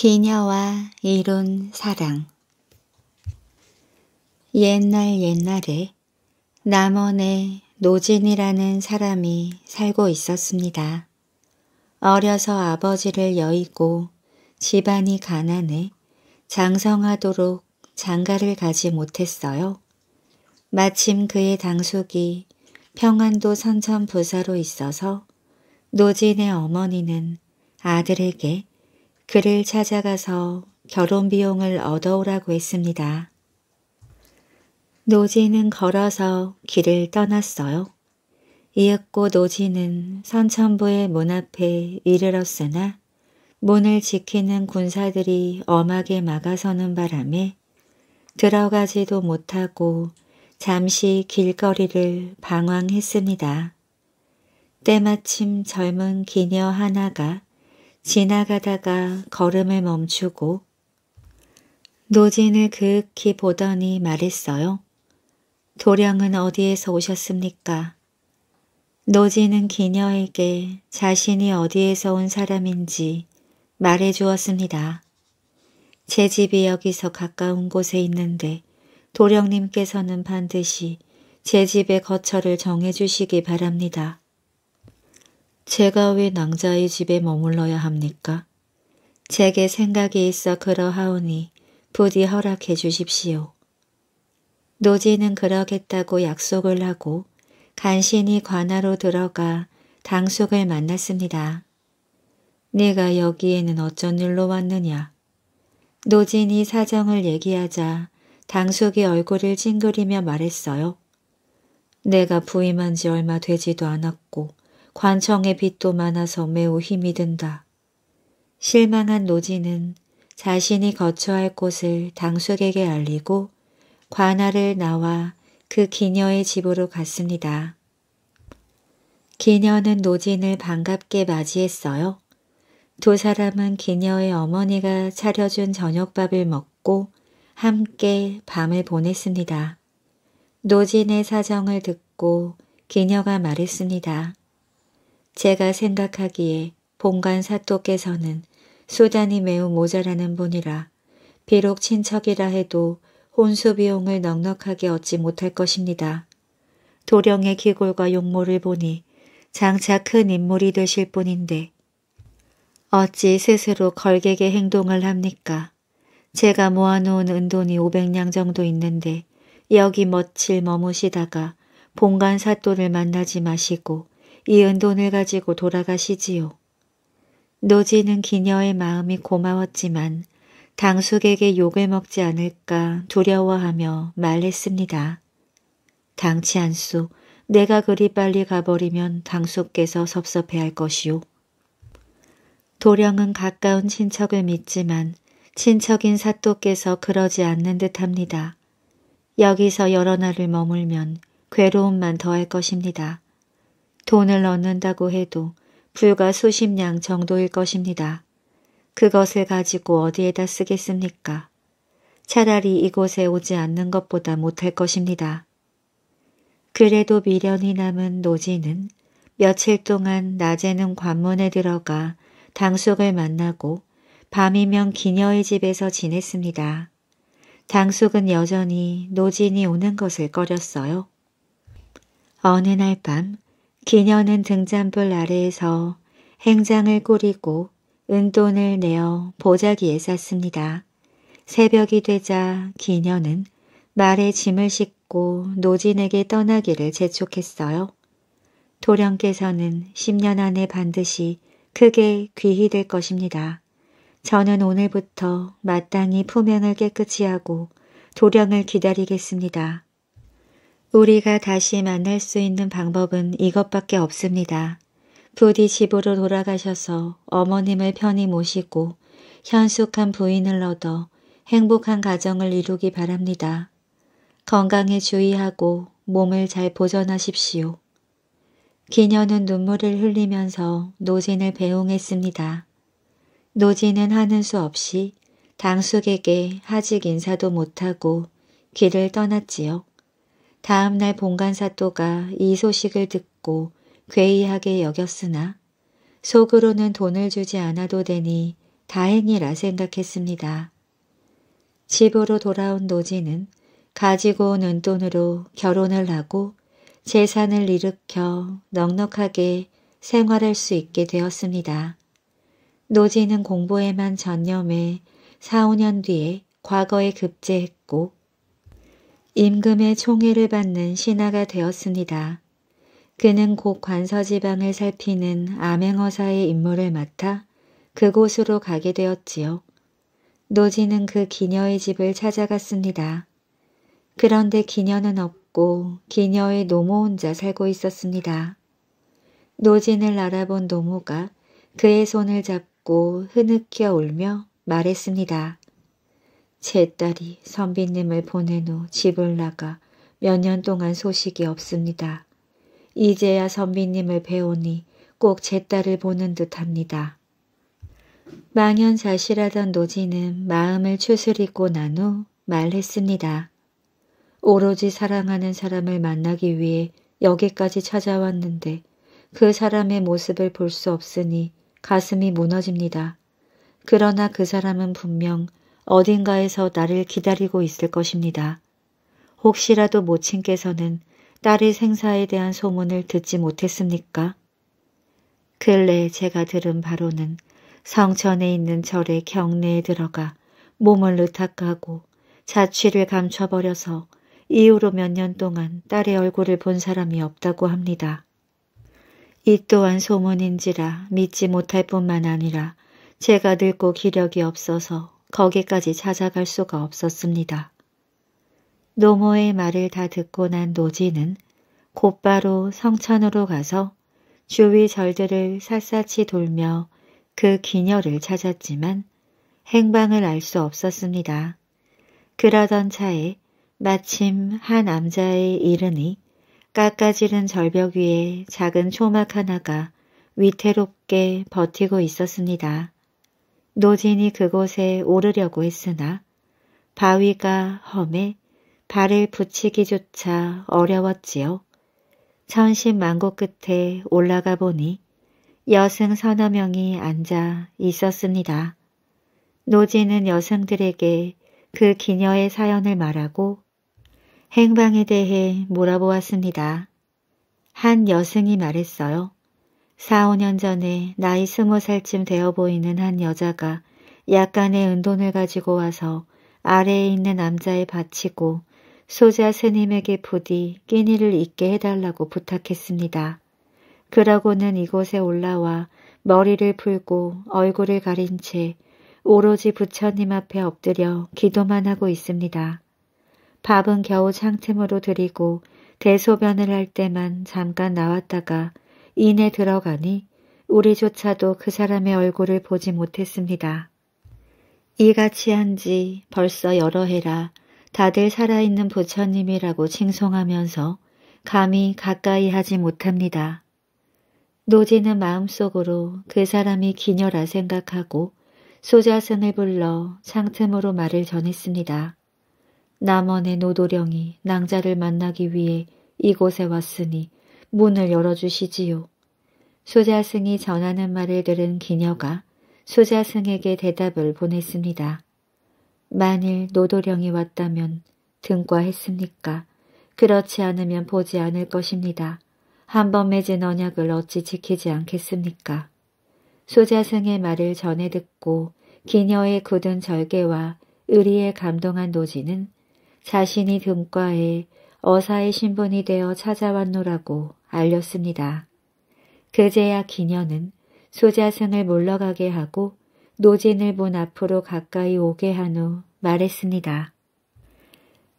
기녀와 이룬 사랑 옛날 옛날에 남원에 노진이라는 사람이 살고 있었습니다. 어려서 아버지를 여의고 집안이 가난해 장성하도록 장가를 가지 못했어요. 마침 그의 당숙이 평안도 선천부사로 있어서 노진의 어머니는 아들에게 그를 찾아가서 결혼 비용을 얻어오라고 했습니다. 노지는 걸어서 길을 떠났어요. 이윽고 노지는 선천부의 문 앞에 이르렀으나 문을 지키는 군사들이 엄하게 막아서는 바람에 들어가지도 못하고 잠시 길거리를 방황했습니다. 때마침 젊은 기녀 하나가 지나가다가 걸음을 멈추고 노진을 그윽히 보더니 말했어요. 도령은 어디에서 오셨습니까? 노진은 기녀에게 자신이 어디에서 온 사람인지 말해 주었습니다. 제 집이 여기서 가까운 곳에 있는데 도령님께서는 반드시 제 집의 거처를 정해 주시기 바랍니다. 제가 왜 낭자의 집에 머물러야 합니까? 제게 생각이 있어 그러하오니 부디 허락해 주십시오. 노지는 그러겠다고 약속을 하고 간신히 관하로 들어가 당숙을 만났습니다. 네가 여기에는 어쩐 일로 왔느냐? 노진이 사정을 얘기하자 당숙이 얼굴을 찡그리며 말했어요. 내가 부임한 지 얼마 되지도 않았고 관청의 빚도 많아서 매우 힘이 든다. 실망한 노지는 자신이 거처할 곳을 당숙에게 알리고 관할을 나와 그 기녀의 집으로 갔습니다. 기녀는 노진을 반갑게 맞이했어요. 두 사람은 기녀의 어머니가 차려준 저녁밥을 먹고 함께 밤을 보냈습니다. 노진의 사정을 듣고 기녀가 말했습니다. 제가 생각하기에 본관 사또께서는 수단이 매우 모자라는 분이라 비록 친척이라 해도 혼수 비용을 넉넉하게 얻지 못할 것입니다. 도령의 기골과 용모를 보니 장차 큰 인물이 되실 분인데 어찌 스스로 걸개게 행동을 합니까? 제가 모아놓은 은돈이 500냥 정도 있는데 여기 며칠 머무시다가 본관 사또를 만나지 마시고 이 은 돈을 가지고 돌아가시지요. 노지는 기녀의 마음이 고마웠지만 당숙에게 욕을 먹지 않을까 두려워하며 말했습니다. 당치 않소. 내가 그리 빨리 가버리면 당숙께서 섭섭해할 것이오. 도령은 가까운 친척을 믿지만 친척인 사또께서 그러지 않는 듯합니다. 여기서 여러 날을 머물면 괴로움만 더할 것입니다. 돈을 얻는다고 해도 불과 수십 냥 정도일 것입니다. 그것을 가지고 어디에다 쓰겠습니까? 차라리 이곳에 오지 않는 것보다 못할 것입니다. 그래도 미련이 남은 노지는 며칠 동안 낮에는 관문에 들어가 당숙을 만나고 밤이면 기녀의 집에서 지냈습니다. 당숙은 여전히 노진이 오는 것을 꺼렸어요. 어느 날 밤 기녀는 등잔불 아래에서 행장을 꾸리고 은돈을 내어 보자기에 쌌습니다. 새벽이 되자 기녀는 말에 짐을 싣고 노진에게 떠나기를 재촉했어요. 도령께서는 10년 안에 반드시 크게 귀히 될 것입니다. 저는 오늘부터 마땅히 품행을 깨끗이 하고 도령을 기다리겠습니다. 우리가 다시 만날 수 있는 방법은 이것밖에 없습니다. 부디 집으로 돌아가셔서 어머님을 편히 모시고 현숙한 부인을 얻어 행복한 가정을 이루기 바랍니다. 건강에 주의하고 몸을 잘 보존하십시오. 기녀는 눈물을 흘리면서 노진을 배웅했습니다. 노진은 하는 수 없이 당숙에게 하직 인사도 못하고 길을 떠났지요. 다음날 본관사또가 이 소식을 듣고 괴이하게 여겼으나 속으로는 돈을 주지 않아도 되니 다행이라 생각했습니다. 집으로 돌아온 노지는 가지고 온 은돈으로 결혼을 하고 재산을 일으켜 넉넉하게 생활할 수 있게 되었습니다. 노지는 공부에만 전념해 4, 5년 뒤에 과거에 급제했고 임금의 총애를 받는 신하가 되었습니다. 그는 곧 관서지방을 살피는 암행어사의 임무를 맡아 그곳으로 가게 되었지요. 노지는 그 기녀의 집을 찾아갔습니다. 그런데 기녀는 없고 기녀의 노모 혼자 살고 있었습니다. 노진을 알아본 노모가 그의 손을 잡고 흐느껴 울며 말했습니다. 제 딸이 선비님을 보낸 후 집을 나가 몇 년 동안 소식이 없습니다. 이제야 선비님을 배우니 꼭 제 딸을 보는 듯합니다. 망연자실하던 노지는 마음을 추스리고 난 후 말했습니다. 오로지 사랑하는 사람을 만나기 위해 여기까지 찾아왔는데 그 사람의 모습을 볼 수 없으니 가슴이 무너집니다. 그러나 그 사람은 분명 어딘가에서 나를 기다리고 있을 것입니다. 혹시라도 모친께서는 딸의 생사에 대한 소문을 듣지 못했습니까? 근래 제가 들은 바로는 성천에 있는 절의 경내에 들어가 몸을 의탁하고 자취를 감춰버려서 이후로 몇 년 동안 딸의 얼굴을 본 사람이 없다고 합니다. 이 또한 소문인지라 믿지 못할 뿐만 아니라 제가 늙고 기력이 없어서 거기까지 찾아갈 수가 없었습니다. 노모의 말을 다 듣고 난 노지는 곧바로 성천으로 가서 주위 절들을 샅샅이 돌며 그 기녀를 찾았지만 행방을 알 수 없었습니다. 그러던 차에 마침 한 남자의 이르니 깎아지른 절벽 위에 작은 초막 하나가 위태롭게 버티고 있었습니다. 노진이 그곳에 오르려고 했으나 바위가 험해 발을 붙이기조차 어려웠지요. 천신만고 끝에 올라가 보니 여승 서너 명이 앉아 있었습니다. 노진은 여성들에게 그 기녀의 사연을 말하고 행방에 대해 물어보았습니다. 한 여승이 말했어요. 4, 5년 전에 나이 스무 살쯤 되어 보이는 한 여자가 약간의 은돈을 가지고 와서 아래에 있는 남자에 바치고 소자 스님에게 부디 끼니를 잊게 해달라고 부탁했습니다. 그러고는 이곳에 올라와 머리를 풀고 얼굴을 가린 채 오로지 부처님 앞에 엎드려 기도만 하고 있습니다. 밥은 겨우 창틈으로 드리고 대소변을 할 때만 잠깐 나왔다가 인에 들어가니 우리조차도 그 사람의 얼굴을 보지 못했습니다. 이같이 한 지 벌써 여러 해라 다들 살아있는 부처님이라고 칭송하면서 감히 가까이 하지 못합니다. 노지는 마음속으로 그 사람이 기녀라 생각하고 소자승을 불러 창틈으로 말을 전했습니다. 남원의 노도령이 낭자를 만나기 위해 이곳에 왔으니 문을 열어주시지요. 소자승이 전하는 말을 들은 기녀가 소자승에게 대답을 보냈습니다. 만일 노도령이 왔다면 등과했습니까? 그렇지 않으면 보지 않을 것입니다. 한 번 맺은 언약을 어찌 지키지 않겠습니까? 소자승의 말을 전해 듣고 기녀의 굳은 절개와 의리에 감동한 노지는 자신이 등과에 어사의 신분이 되어 찾아왔노라고 알렸습니다. 그제야 기녀는 소자승을 물러가게 하고 노진을 본 앞으로 가까이 오게 한 후 말했습니다.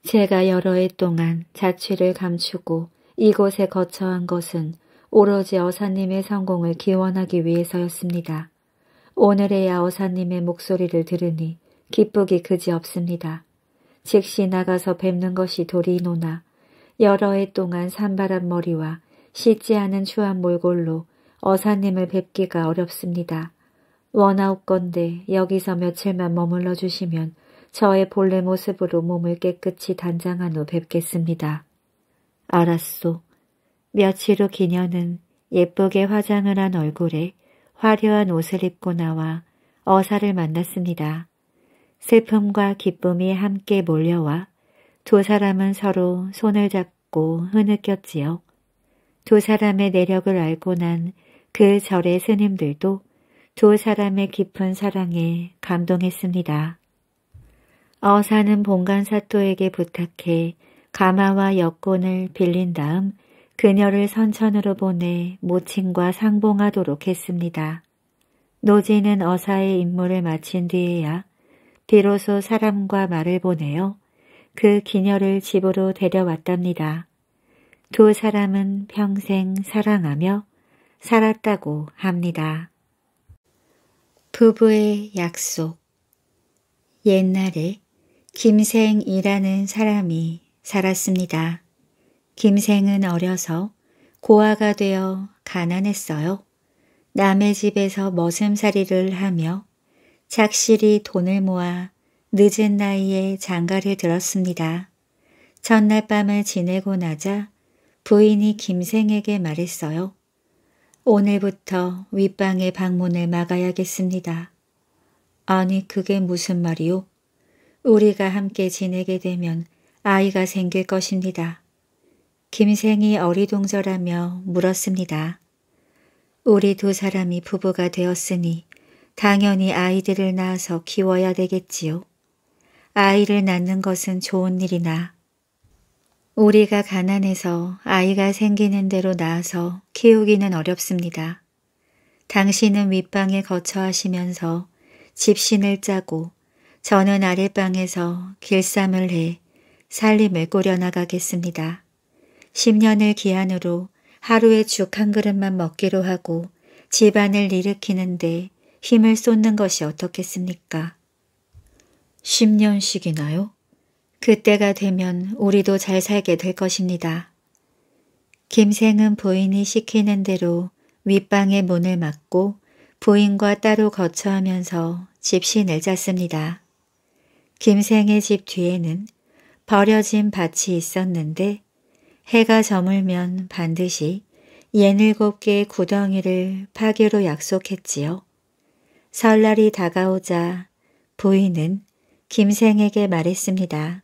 제가 여러 해 동안 자취를 감추고 이곳에 거처한 것은 오로지 어사님의 성공을 기원하기 위해서였습니다. 오늘에야 어사님의 목소리를 들으니 기쁘기 그지없습니다. 즉시 나가서 뵙는 것이 도리노나 여러 해 동안 산바람 머리와 씻지 않은 추한 몰골로 어사님을 뵙기가 어렵습니다. 원하옵건데 여기서 며칠만 머물러 주시면 저의 본래 모습으로 몸을 깨끗이 단장한 후 뵙겠습니다. 알았소. 며칠 후 기녀는 예쁘게 화장을 한 얼굴에 화려한 옷을 입고 나와 어사를 만났습니다. 슬픔과 기쁨이 함께 몰려와 두 사람은 서로 손을 잡고 흐느꼈지요. 두 사람의 내력을 알고 난 그 절의 스님들도 두 사람의 깊은 사랑에 감동했습니다. 어사는 본관사또에게 부탁해 가마와 여권을 빌린 다음 그녀를 선천으로 보내 모친과 상봉하도록 했습니다. 노지는 어사의 임무를 마친 뒤에야 비로소 사람과 말을 보내어 그 기녀를 집으로 데려왔답니다. 두 사람은 평생 사랑하며 살았다고 합니다. 부부의 약속 옛날에 김생이라는 사람이 살았습니다. 김생은 어려서 고아가 되어 가난했어요. 남의 집에서 머슴살이를 하며 작실히 돈을 모아 늦은 나이에 장가를 들었습니다. 전날 밤을 지내고 나자 부인이 김생에게 말했어요. 오늘부터 윗방의 방문을 막아야겠습니다. 아니 그게 무슨 말이오? 우리가 함께 지내게 되면 아이가 생길 것입니다. 김생이 어리동절하며 물었습니다. 우리 두 사람이 부부가 되었으니 당연히 아이들을 낳아서 키워야 되겠지요. 아이를 낳는 것은 좋은 일이나 우리가 가난해서 아이가 생기는 대로 낳아서 키우기는 어렵습니다. 당신은 윗방에 거처하시면서 집신을 짜고 저는 아랫방에서 길쌈을 해 살림을 꾸려나가겠습니다. 10년을 기한으로 하루에 죽 한 그릇만 먹기로 하고 집안을 일으키는데 힘을 쏟는 것이 어떻겠습니까? 10년씩이나요? 그때가 되면 우리도 잘 살게 될 것입니다. 김생은 부인이 시키는 대로 윗방의 문을 막고 부인과 따로 거처하면서 집신을 짰습니다. 김생의 집 뒤에는 버려진 밭이 있었는데 해가 저물면 반드시 예닐곱 개의 구덩이를 파기로 약속했지요. 설날이 다가오자 부인은 김생에게 말했습니다.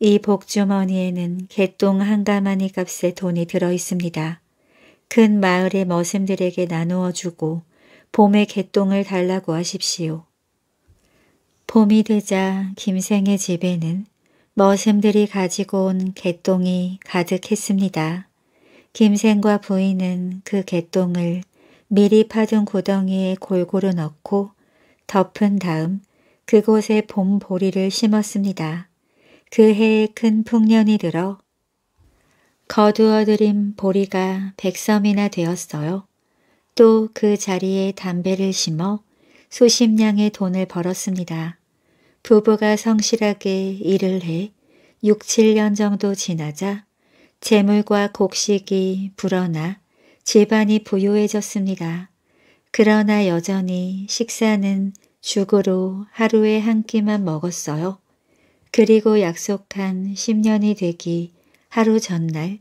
이 복주머니에는 개똥 한 가마니 값의 돈이 들어 있습니다. 큰 마을의 머슴들에게 나누어 주고 봄에 개똥을 달라고 하십시오. 봄이 되자 김생의 집에는 머슴들이 가지고 온 개똥이 가득했습니다. 김생과 부인은 그 개똥을 미리 파둔 구덩이에 골고루 넣고 덮은 다음 그곳에 봄 보리를 심었습니다. 그 해에 큰 풍년이 들어 거두어들인 보리가 백섬이나 되었어요. 또 그 자리에 담배를 심어 수십 냥의 돈을 벌었습니다. 부부가 성실하게 일을 해 6, 7년 정도 지나자 재물과 곡식이 불어나 집안이 부유해졌습니다. 그러나 여전히 식사는 죽으로 하루에 한 끼만 먹었어요. 그리고 약속한 10년이 되기 하루 전날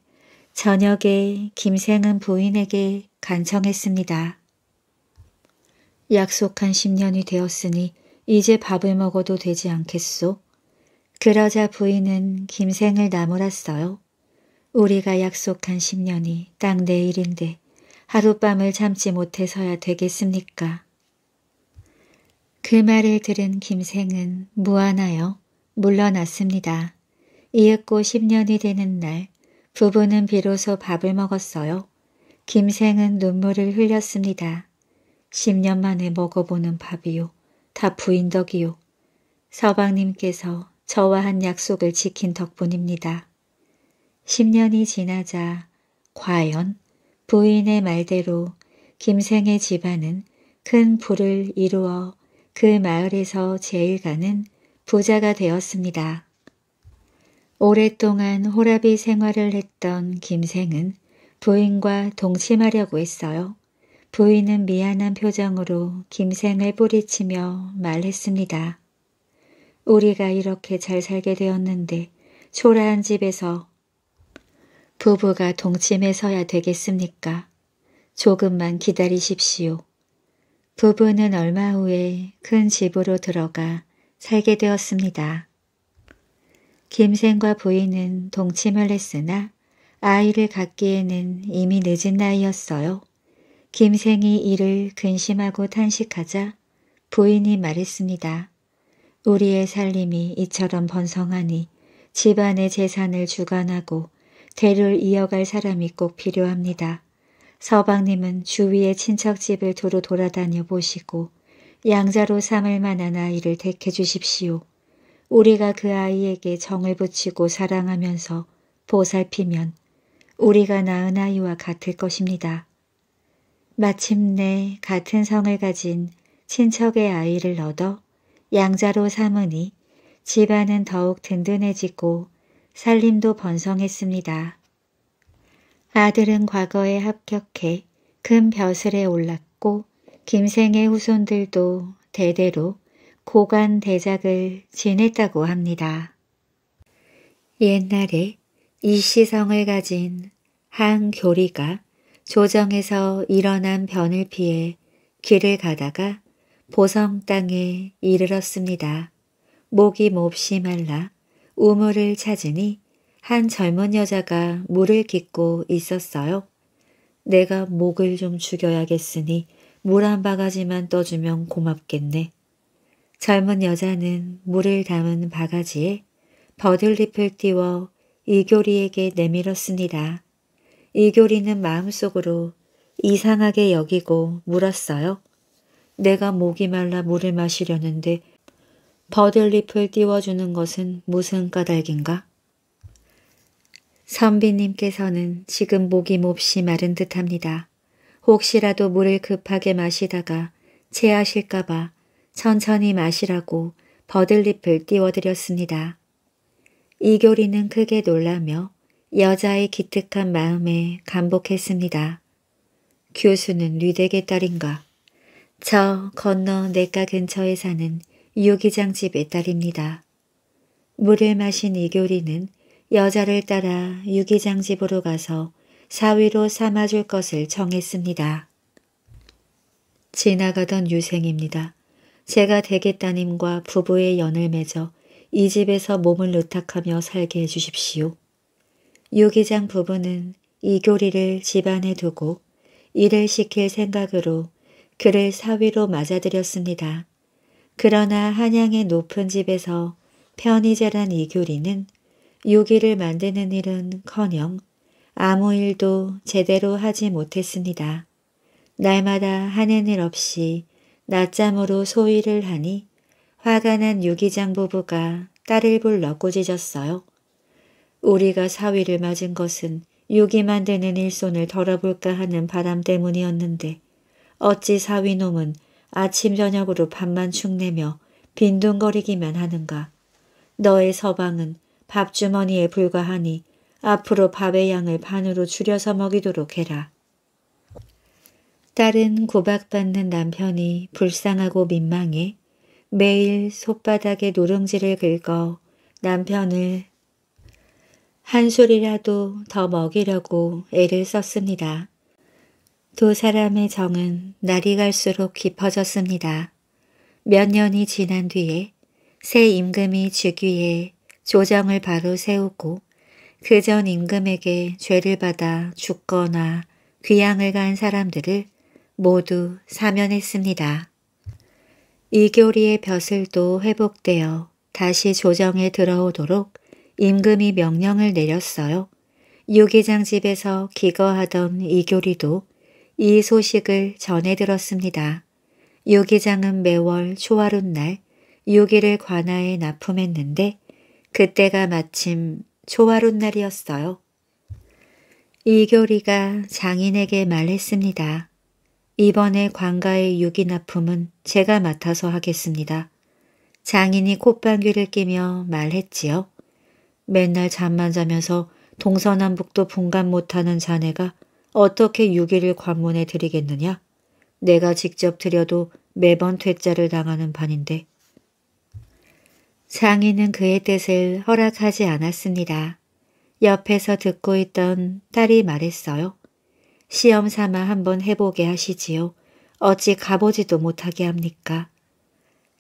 저녁에 김생은 부인에게 간청했습니다. 약속한 10년이 되었으니 이제 밥을 먹어도 되지 않겠소? 그러자 부인은 김생을 나무랐어요. 우리가 약속한 10년이 딱 내일인데 하룻밤을 참지 못해서야 되겠습니까? 그 말을 들은 김생은 무안하여 물러났습니다. 이윽고 10년이 되는 날 부부는 비로소 밥을 먹었어요. 김생은 눈물을 흘렸습니다. 10년 만에 먹어보는 밥이요. 다 부인 덕이요. 서방님께서 저와 한 약속을 지킨 덕분입니다. 10년이 지나자 과연 부인의 말대로 김생의 집안은 큰 부를 이루어 그 마을에서 제일 가는 부자가 되었습니다. 오랫동안 호라비 생활을 했던 김생은 부인과 동침하려고 했어요. 부인은 미안한 표정으로 김생을 뿌리치며 말했습니다. 우리가 이렇게 잘 살게 되었는데 초라한 집에서 부부가 동침해 서야 되겠습니까? 조금만 기다리십시오. 부부는 얼마 후에 큰 집으로 들어가 살게 되었습니다. 김생과 부인은 동침을 했으나 아이를 갖기에는 이미 늦은 나이였어요. 김생이 이를 근심하고 탄식하자 부인이 말했습니다. 우리의 살림이 이처럼 번성하니 집안의 재산을 주관하고 대를 이어갈 사람이 꼭 필요합니다. 서방님은 주위의 친척집을 두루 돌아다녀 보시고 양자로 삼을 만한 아이를 택해 주십시오. 우리가 그 아이에게 정을 붙이고 사랑하면서 보살피면 우리가 낳은 아이와 같을 것입니다. 마침내 같은 성을 가진 친척의 아이를 얻어 양자로 삼으니 집안은 더욱 든든해지고 살림도 번성했습니다. 아들은 과거에 합격해 큰 벼슬에 올랐고 김생의 후손들도 대대로 고관 대작을 지냈다고 합니다. 옛날에 이시성을 가진 한 교리가 조정에서 일어난 변을 피해 길을 가다가 보성 땅에 이르렀습니다. 목이 몹시 말라 우물을 찾으니 한 젊은 여자가 물을 깃고 있었어요. 내가 목을 좀 죽여야겠으니 물 한 바가지만 떠주면 고맙겠네. 젊은 여자는 물을 담은 바가지에 버들잎을 띄워 이교리에게 내밀었습니다. 이교리는 마음속으로 이상하게 여기고 물었어요. 내가 목이 말라 물을 마시려는데 버들잎을 띄워주는 것은 무슨 까닭인가? 선비님께서는 지금 목이 몹시 마른 듯합니다. 혹시라도 물을 급하게 마시다가 체하실까봐 천천히 마시라고 버들잎을 띄워드렸습니다. 이교리는 크게 놀라며 여자의 기특한 마음에 감복했습니다. 교수는 류대의 딸인가? 저 건너 내가 근처에 사는 유기장 집의 딸입니다. 물을 마신 이교리는 여자를 따라 유기장 집으로 가서 사위로 삼아줄 것을 정했습니다. 지나가던 유생입니다. 제가 대개 따님과 부부의 연을 맺어 이 집에서 몸을 의탁하며 살게 해주십시오. 유기장 부부는 이교리를 집안에 두고 일을 시킬 생각으로 그를 사위로 맞아들였습니다. 그러나 한양의 높은 집에서 편히 자란 이교리는 유기를 만드는 일은 커녕 아무 일도 제대로 하지 못했습니다. 날마다 하는 일 없이 낮잠으로 소위를 하니 화가 난 유기장 부부가 딸을 불러 꾸짖었어요. 우리가 사위를 맞은 것은 유기 만드는 일손을 덜어볼까 하는 바람 때문이었는데 어찌 사위놈은 아침 저녁으로 밥만 축내며 빈둥거리기만 하는가. 너의 서방은 밥주머니에 불과하니 앞으로 밥의 양을 반으로 줄여서 먹이도록 해라. 딸은 구박받는 남편이 불쌍하고 민망해 매일 솥바닥에 누룽지를 긁어 남편을 한 술이라도 더 먹이려고 애를 썼습니다. 두 사람의 정은 날이 갈수록 깊어졌습니다. 몇 년이 지난 뒤에 새 임금이 즉위해 조정을 바로 세우고 그 전 임금에게 죄를 받아 죽거나 귀양을 간 사람들을 모두 사면했습니다. 이교리의 벼슬도 회복되어 다시 조정에 들어오도록 임금이 명령을 내렸어요. 유기장 집에서 기거하던 이교리도 이 소식을 전해 들었습니다. 유기장은 매월 초하룻날 유기를 관아에 납품했는데 그때가 마침 초하룻날이었어요. 이교리가 장인에게 말했습니다. 이번에 관가의 유기 납품은 제가 맡아서 하겠습니다. 장인이 콧방귀를 끼며 말했지요. 맨날 잠만 자면서 동서남북도 분간 못하는 자네가 어떻게 유기를 관문에 드리겠느냐? 내가 직접 드려도 매번 퇴짜를 당하는 판인데. 장인은 그의 뜻을 허락하지 않았습니다. 옆에서 듣고 있던 딸이 말했어요. 시험 삼아 한번 해보게 하시지요. 어찌 가보지도 못하게 합니까?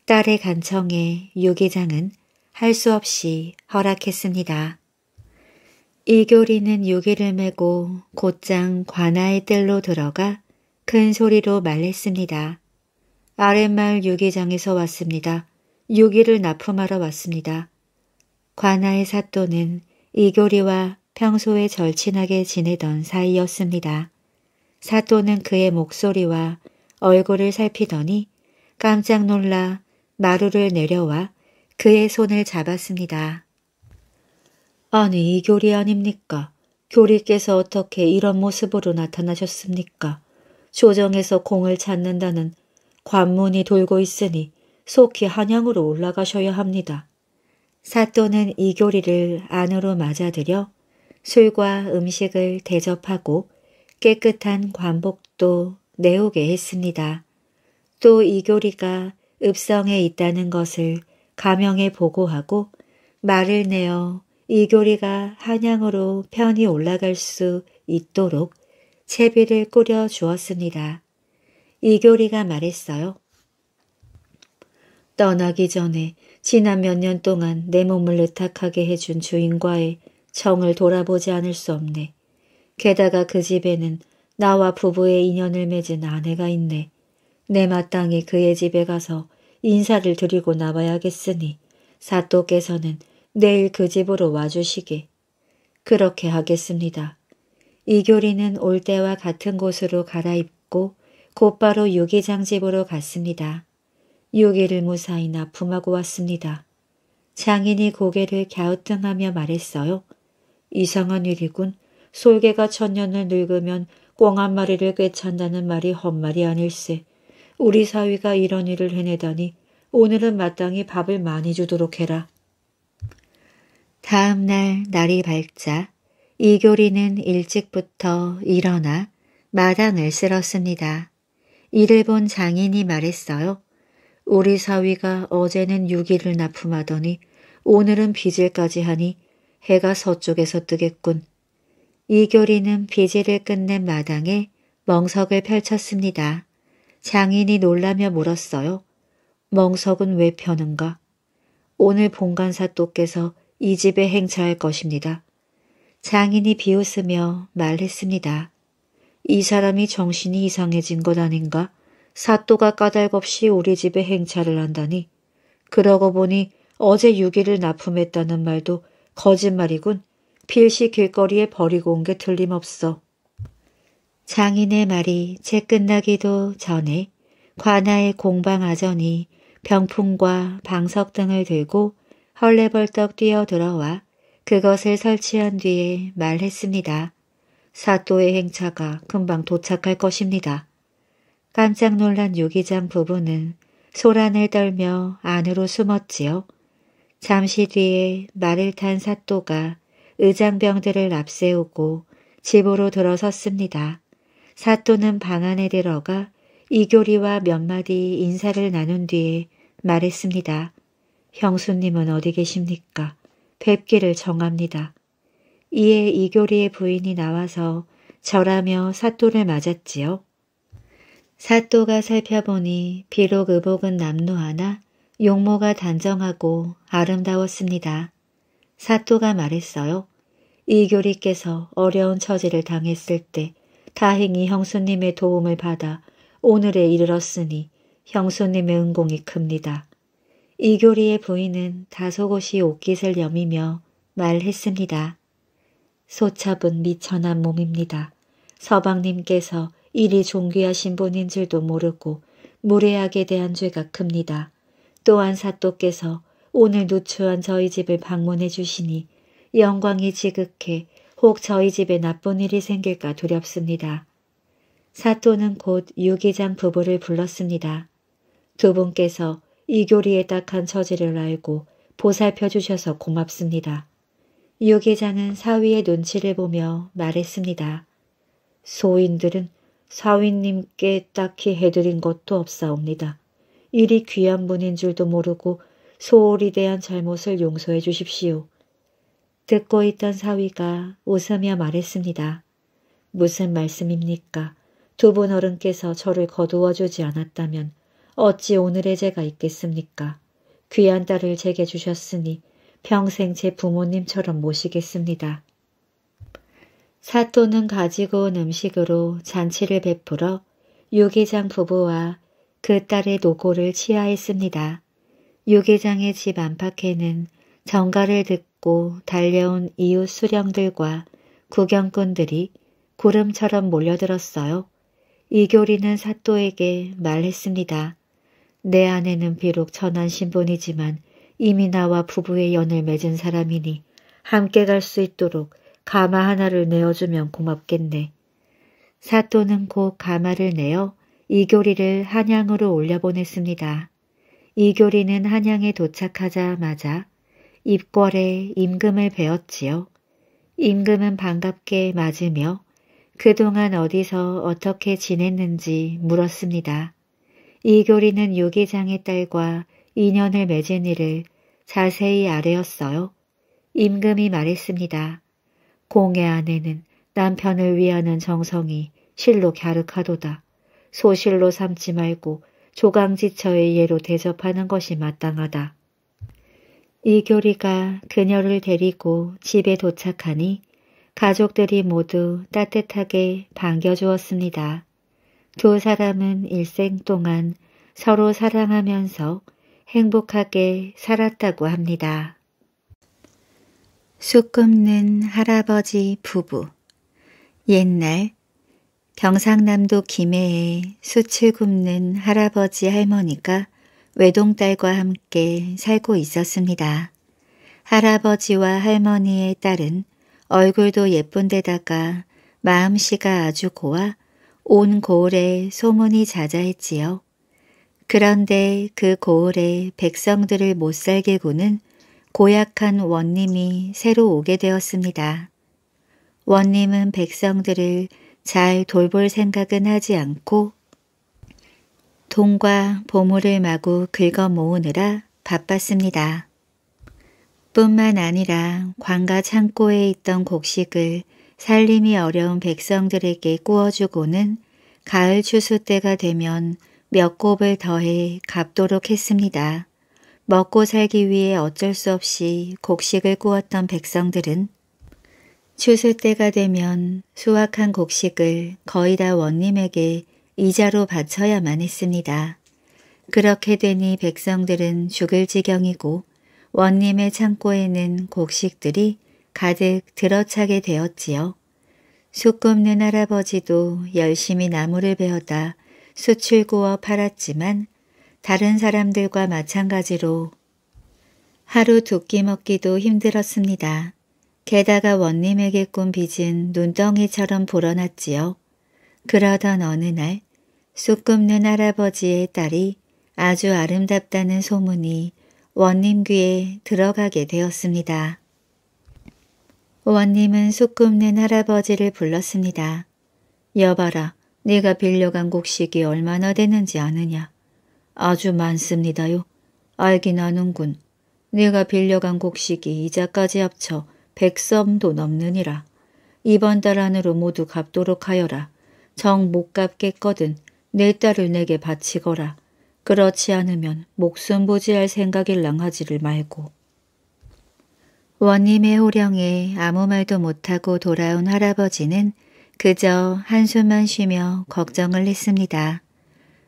딸의 간청에 유기장은 할 수 없이 허락했습니다. 이교리는 유기를 메고 곧장 관아의 뜰로 들어가 큰 소리로 말했습니다. 아랫마을 유기장에서 왔습니다. 유기를 납품하러 왔습니다. 관아의 사또는 이교리와 평소에 절친하게 지내던 사이였습니다. 사또는 그의 목소리와 얼굴을 살피더니 깜짝 놀라 마루를 내려와 그의 손을 잡았습니다. 아니 이 교리 아닙니까? 교리께서 어떻게 이런 모습으로 나타나셨습니까? 조정에서 공을 찾는다는 관문이 돌고 있으니 속히 한양으로 올라가셔야 합니다. 사또는 이 교리를 안으로 맞아들여 술과 음식을 대접하고 깨끗한 관복도 내오게 했습니다. 또 이 교리가 읍성에 있다는 것을 가명에 보고하고 말을 내어 이교리가 한양으로 편히 올라갈 수 있도록 채비를 꾸려 주었습니다. 이교리가 말했어요. 떠나기 전에 지난 몇 년 동안 내 몸을 의탁하게 해준 주인과의 정을 돌아보지 않을 수 없네. 게다가 그 집에는 나와 부부의 인연을 맺은 아내가 있네. 내 마땅히 그의 집에 가서 인사를 드리고 나와야겠으니 사또께서는 내일 그 집으로 와주시게. 그렇게 하겠습니다. 이교리는 올 때와 같은 곳으로 갈아입고 곧바로 유기장 집으로 갔습니다. 유기를 무사히 납품하고 왔습니다. 장인이 고개를 갸우뚱하며 말했어요. 이상한 일이군. 솔개가 천년을 늙으면 꽁 한 마리를 꿰찬다는 말이 헛말이 아닐세. 우리 사위가 이런 일을 해내다니 오늘은 마땅히 밥을 많이 주도록 해라. 다음 날 날이 밝자 이교리는 일찍부터 일어나 마당을 쓸었습니다. 이를 본 장인이 말했어요. 우리 사위가 어제는 유기를 납품하더니 오늘은 비질까지 하니 해가 서쪽에서 뜨겠군. 이교리는 비질을 끝낸 마당에 멍석을 펼쳤습니다. 장인이 놀라며 물었어요. 멍석은 왜 펴는가? 오늘 본관사 또께서 이 집에 행차할 것입니다. 장인이 비웃으며 말했습니다. 이 사람이 정신이 이상해진 것 아닌가? 사또가 까닭없이 우리 집에 행차를 한다니. 그러고 보니 어제 유기를 납품했다는 말도 거짓말이군. 필시 길거리에 버리고 온 게 틀림없어. 장인의 말이 채 끝나기도 전에 관아의 공방 아전이 병풍과 방석 등을 들고 헐레벌떡 뛰어들어와 그것을 설치한 뒤에 말했습니다. 사또의 행차가 금방 도착할 것입니다. 깜짝 놀란 유기장 부부는 소란을 떨며 안으로 숨었지요. 잠시 뒤에 말을 탄 사또가 의장병들을 앞세우고 집으로 들어섰습니다. 사또는 방 안에 들어가 이교리와 몇 마디 인사를 나눈 뒤에 말했습니다. 형수님은 어디 계십니까? 뵙기를 정합니다. 이에 이교리의 부인이 나와서 절하며 사또를 맞았지요. 사또가 살펴보니 비록 의복은 남루하나 용모가 단정하고 아름다웠습니다. 사또가 말했어요. 이교리께서 어려운 처지를 당했을 때 다행히 형수님의 도움을 받아 오늘에 이르렀으니 형수님의 은공이 큽니다. 이교리의 부인은 다소곳이 옷깃을 여미며 말했습니다. 소첩은 미천한 몸입니다. 서방님께서 일이 존귀하신 분인 줄도 모르고 무례하게 대한 죄가 큽니다. 또한 사또께서 오늘 누추한 저희 집을 방문해 주시니 영광이 지극해 혹 저희 집에 나쁜 일이 생길까 두렵습니다. 사또는 곧 유기장 부부를 불렀습니다. 두 분께서 이교리의 딱한 처지를 알고 보살펴 주셔서 고맙습니다. 유기장은 사위의 눈치를 보며 말했습니다. 소인들은 사위님께 딱히 해드린 것도 없사옵니다. 일이 귀한 분인 줄도 모르고 소홀히 대한 잘못을 용서해 주십시오. 듣고 있던 사위가 웃으며 말했습니다. 무슨 말씀입니까? 두 분 어른께서 저를 거두어 주지 않았다면 어찌 오늘의 제가 있겠습니까? 귀한 딸을 제게 주셨으니 평생 제 부모님처럼 모시겠습니다. 사또는 가지고 온 음식으로 잔치를 베풀어 유기장 부부와 그 딸의 노고를 치하했습니다. 유기장의 집 안팎에는 정가를 듣고 달려온 이웃 수령들과 구경꾼들이 구름처럼 몰려들었어요. 이교리는 사또에게 말했습니다. 내 아내는 비록 천한 신분이지만 이미 나와 부부의 연을 맺은 사람이니 함께 갈 수 있도록 가마 하나를 내어주면 고맙겠네. 사또는 곧 가마를 내어 이교리를 한양으로 올려보냈습니다. 이교리는 한양에 도착하자마자 입궐에 임금을 배웠지요. 임금은 반갑게 맞으며 그동안 어디서 어떻게 지냈는지 물었습니다. 이교리는 유기장의 딸과 인연을 맺은 일을 자세히 아뢰었어요. 임금이 말했습니다. 공의 아내는 남편을 위하는 정성이 실로 갸륵하도다. 소실로 삼지 말고 조강지처의 예로 대접하는 것이 마땅하다. 이교리가 그녀를 데리고 집에 도착하니 가족들이 모두 따뜻하게 반겨주었습니다. 두 사람은 일생 동안 서로 사랑하면서 행복하게 살았다고 합니다. 쑥 굽는 할아버지 부부 옛날 경상남도 김해에 숯을 굽는 할아버지 할머니가 외동딸과 함께 살고 있었습니다. 할아버지와 할머니의 딸은 얼굴도 예쁜 데다가 마음씨가 아주 고와 온 고을에 소문이 자자했지요. 그런데 그 고을에 백성들을 못살게 구는 고약한 원님이 새로 오게 되었습니다. 원님은 백성들을 잘 돌볼 생각은 하지 않고 돈과 보물을 마구 긁어 모으느라 바빴습니다. 뿐만 아니라 관가 창고에 있던 곡식을 살림이 어려운 백성들에게 구워주고는 가을 추수 때가 되면 몇 곱을 더해 갚도록 했습니다. 먹고 살기 위해 어쩔 수 없이 곡식을 구웠던 백성들은 추수 때가 되면 수확한 곡식을 거의 다 원님에게 이자로 바쳐야만 했습니다. 그렇게 되니 백성들은 죽을 지경이고 원님의 창고에는 곡식들이 가득 들어차게 되었지요. 숯 굽는 할아버지도 열심히 나무를 베어다 숯을 구워 팔았지만 다른 사람들과 마찬가지로 하루 두 끼 먹기도 힘들었습니다. 게다가 원님에게 꾼 빚은 눈덩이처럼 불어났지요. 그러던 어느 날 쑥 굽는 할아버지의 딸이 아주 아름답다는 소문이 원님 귀에 들어가게 되었습니다. 원님은 쑥 굽는 할아버지를 불렀습니다. 여봐라, 네가 빌려간 곡식이 얼마나 되는지 아느냐. 아주 많습니다요. 알긴 아는군. 네가 빌려간 곡식이 이자까지 합쳐 백섬도 넘느니라. 이번 달 안으로 모두 갚도록 하여라. 정 못 갚겠거든 내 딸을 내게 바치거라. 그렇지 않으면 목숨 부지할 생각일랑 하지를 말고. 원님의 호령에 아무 말도 못하고 돌아온 할아버지는 그저 한숨만 쉬며 걱정을 했습니다.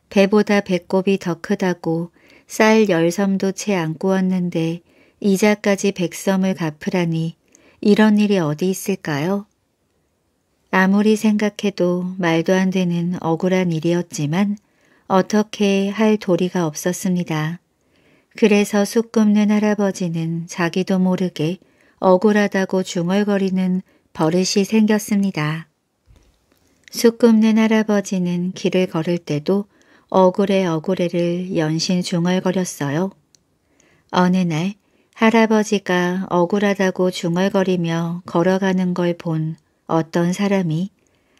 배보다 배꼽이 더 크다고 쌀 열섬도 채 안 구웠는데 이자까지 백섬을 갚으라니 이런 일이 어디 있을까요? 아무리 생각해도 말도 안 되는 억울한 일이었지만 어떻게 할 도리가 없었습니다. 그래서 쑥 굽는 할아버지는 자기도 모르게 억울하다고 중얼거리는 버릇이 생겼습니다. 쑥 굽는 할아버지는 길을 걸을 때도 억울해 억울해를 연신 중얼거렸어요. 어느 날 할아버지가 억울하다고 중얼거리며 걸어가는 걸 본 어떤 사람이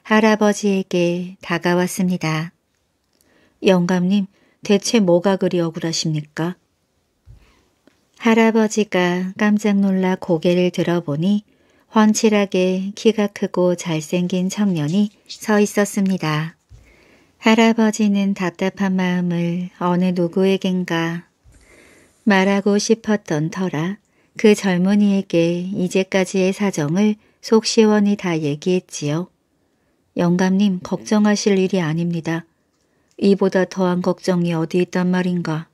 할아버지에게 다가왔습니다. 영감님, 대체 뭐가 그리 억울하십니까? 할아버지가 깜짝 놀라 고개를 들어보니 훤칠하게 키가 크고 잘생긴 청년이 서 있었습니다. 할아버지는 답답한 마음을 어느 누구에겐가 말하고 싶었던 터라 그 젊은이에게 이제까지의 사정을 속 시원히 다 얘기했지요. 영감님 걱정하실 일이 아닙니다. 이보다 더한 걱정이 어디 있단 말인가.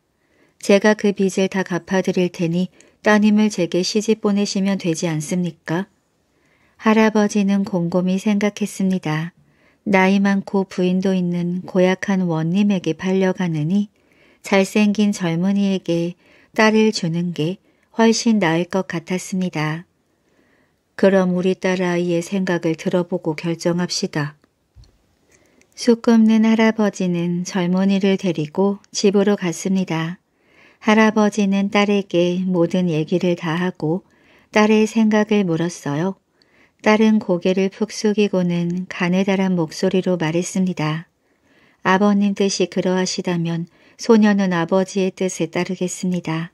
제가 그 빚을 다 갚아드릴 테니 따님을 제게 시집 보내시면 되지 않습니까? 할아버지는 곰곰이 생각했습니다. 나이 많고 부인도 있는 고약한 원님에게 팔려가느니 잘생긴 젊은이에게 딸을 주는 게 훨씬 나을 것 같았습니다. 그럼 우리 딸아이의 생각을 들어보고 결정합시다. 쑥 굽는 할아버지는 젊은이를 데리고 집으로 갔습니다. 할아버지는 딸에게 모든 얘기를 다 하고 딸의 생각을 물었어요. 딸은 고개를 푹 숙이고는 가느다란 목소리로 말했습니다. 아버님 뜻이 그러하시다면 소녀는 아버지의 뜻에 따르겠습니다.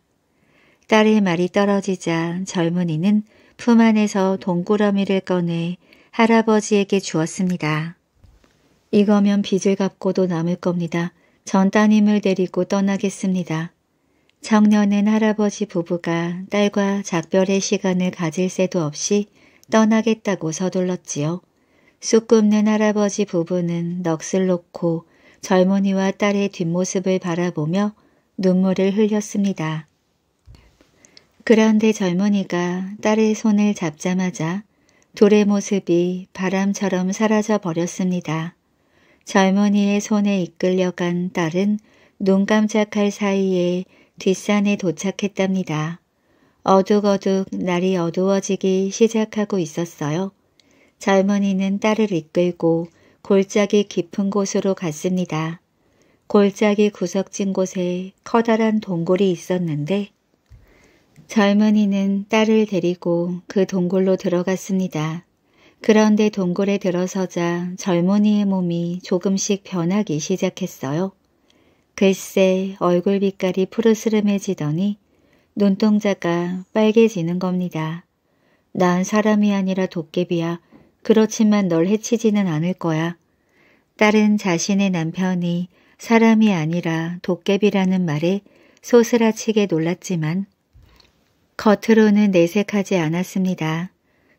딸의 말이 떨어지자 젊은이는 품 안에서 동그러미를 꺼내 할아버지에게 주었습니다. 이거면 빚을 갚고도 남을 겁니다. 전 따님을 데리고 떠나겠습니다. 청년은 할아버지 부부가 딸과 작별의 시간을 가질 새도 없이 떠나겠다고 서둘렀지요. 쑥 굽는 할아버지 부부는 넋을 놓고 젊은이와 딸의 뒷모습을 바라보며 눈물을 흘렸습니다. 그런데 젊은이가 딸의 손을 잡자마자 둘의 모습이 바람처럼 사라져 버렸습니다. 젊은이의 손에 이끌려간 딸은 눈 깜짝할 사이에 뒷산에 도착했답니다. 어둑어둑 날이 어두워지기 시작하고 있었어요. 젊은이는 딸을 이끌고 골짜기 깊은 곳으로 갔습니다. 골짜기 구석진 곳에 커다란 동굴이 있었는데 젊은이는 딸을 데리고 그 동굴로 들어갔습니다. 그런데 동굴에 들어서자 젊은이의 몸이 조금씩 변하기 시작했어요. 글쎄 얼굴 빛깔이 푸르스름해지더니 눈동자가 빨개지는 겁니다. 난 사람이 아니라 도깨비야. 그렇지만 널 해치지는 않을 거야. 딸은 자신의 남편이 사람이 아니라 도깨비라는 말에 소스라치게 놀랐지만 겉으로는 내색하지 않았습니다.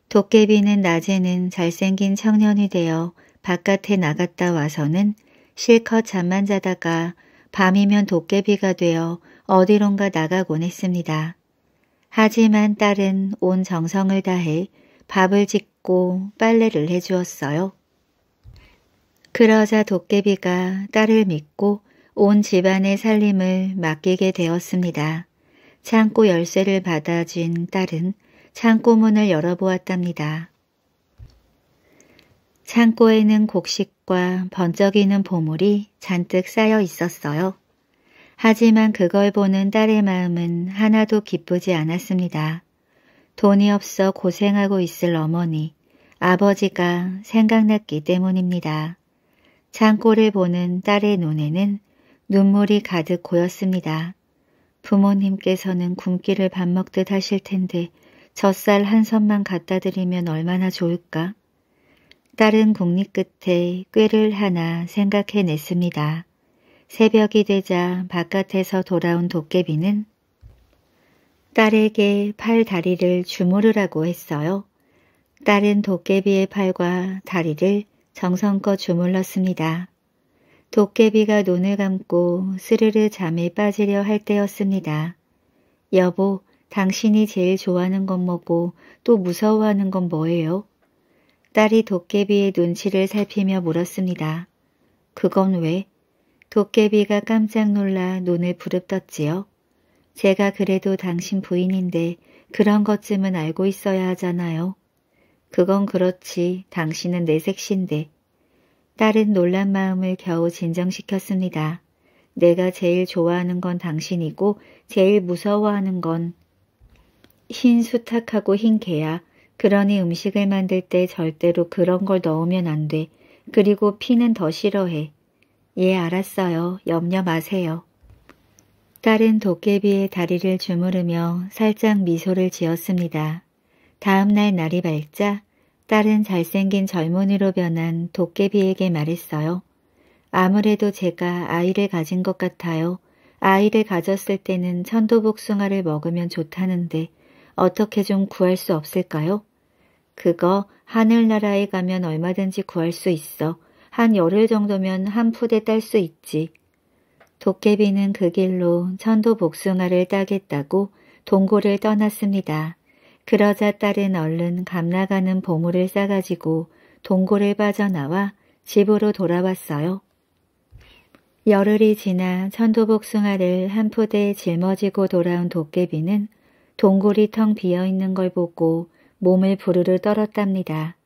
도깨비는 낮에는 잘생긴 청년이 되어 바깥에 나갔다 와서는 실컷 잠만 자다가 밤이면 도깨비가 되어 어디론가 나가곤 했습니다. 하지만 딸은 온 정성을 다해 밥을 짓고 빨래를 해주었어요. 그러자 도깨비가 딸을 믿고 온 집안의 살림을 맡기게 되었습니다. 창고 열쇠를 받아준 딸은 창고 문을 열어보았답니다. 창고에는 곡식과 번쩍이는 보물이 잔뜩 쌓여 있었어요. 하지만 그걸 보는 딸의 마음은 하나도 기쁘지 않았습니다. 돈이 없어 고생하고 있을 어머니, 아버지가 생각났기 때문입니다. 창고를 보는 딸의 눈에는 눈물이 가득 고였습니다. 부모님께서는 굶기를 밥 먹듯 하실 텐데 젖살 한 선만 갖다 드리면 얼마나 좋을까? 딸은 국립 끝에 꾀를 하나 생각해냈습니다. 새벽이 되자 바깥에서 돌아온 도깨비는 딸에게 팔 다리를 주무르라고 했어요. 딸은 도깨비의 팔과 다리를 정성껏 주물렀습니다. 도깨비가 눈을 감고 스르르 잠에 빠지려 할 때였습니다. 여보, 당신이 제일 좋아하는 건 뭐고 또 무서워하는 건 뭐예요? 딸이 도깨비의 눈치를 살피며 물었습니다. 그건 왜? 도깨비가 깜짝 놀라 눈을 부릅떴지요. 제가 그래도 당신 부인인데 그런 것쯤은 알고 있어야 하잖아요. 그건 그렇지 당신은 내 색신데. 딸은 놀란 마음을 겨우 진정시켰습니다. 내가 제일 좋아하는 건 당신이고 제일 무서워하는 건 흰 수탉하고 흰 개야. 그러니 음식을 만들 때 절대로 그런 걸 넣으면 안 돼. 그리고 피는 더 싫어해. 예, 알았어요. 염려 마세요. 딸은 도깨비의 다리를 주무르며 살짝 미소를 지었습니다. 다음날 날이 밝자 딸은 잘생긴 젊은이로 변한 도깨비에게 말했어요. 아무래도 제가 아이를 가진 것 같아요. 아이를 가졌을 때는 천도복숭아를 먹으면 좋다는데 어떻게 좀 구할 수 없을까요? 그거 하늘나라에 가면 얼마든지 구할 수 있어. 한 열흘 정도면 한 푸대 딸 수 있지. 도깨비는 그 길로 천도 복숭아를 따겠다고 동굴을 떠났습니다. 그러자 딸은 얼른 감나가는 보물을 싸가지고 동굴을 빠져나와 집으로 돌아왔어요. 열흘이 지나 천도복숭아를 한 푸대에 짊어지고 돌아온 도깨비는 동굴이 텅 비어있는 걸 보고 몸을 부르르 떨었답니다.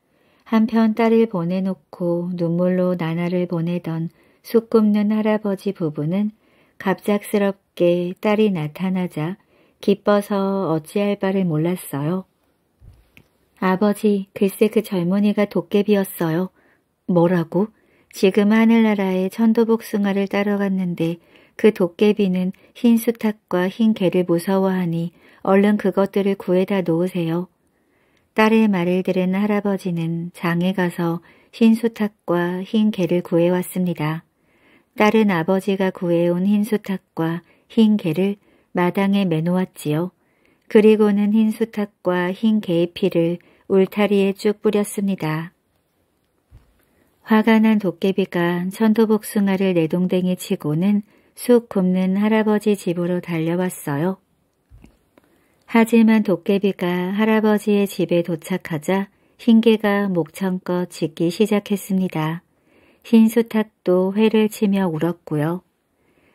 한편 딸을 보내놓고 눈물로 나날을 보내던 쑥 굽는 할아버지 부부는 갑작스럽게 딸이 나타나자 기뻐서 어찌할 바를 몰랐어요. 아버지, 글쎄 그 젊은이가 도깨비였어요. 뭐라고? 지금 하늘나라에 천도복숭아를 따러 갔는데 그 도깨비는 흰 수탉과 흰 개를 무서워하니 얼른 그것들을 구해다 놓으세요. 딸의 말을 들은 할아버지는 장에 가서 흰 수탉과 흰 개를 구해왔습니다. 딸은 아버지가 구해온 흰 수탉과 흰 개를 마당에 매놓았지요. 그리고는 흰 수탉과 흰 개의 피를 울타리에 쭉 뿌렸습니다. 화가 난 도깨비가 천도복숭아를 내동댕이 치고는 쑥 굽는 할아버지 집으로 달려왔어요. 하지만 도깨비가 할아버지의 집에 도착하자 흰개가 목청껏 짖기 시작했습니다. 흰 수탉도 회를 치며 울었고요.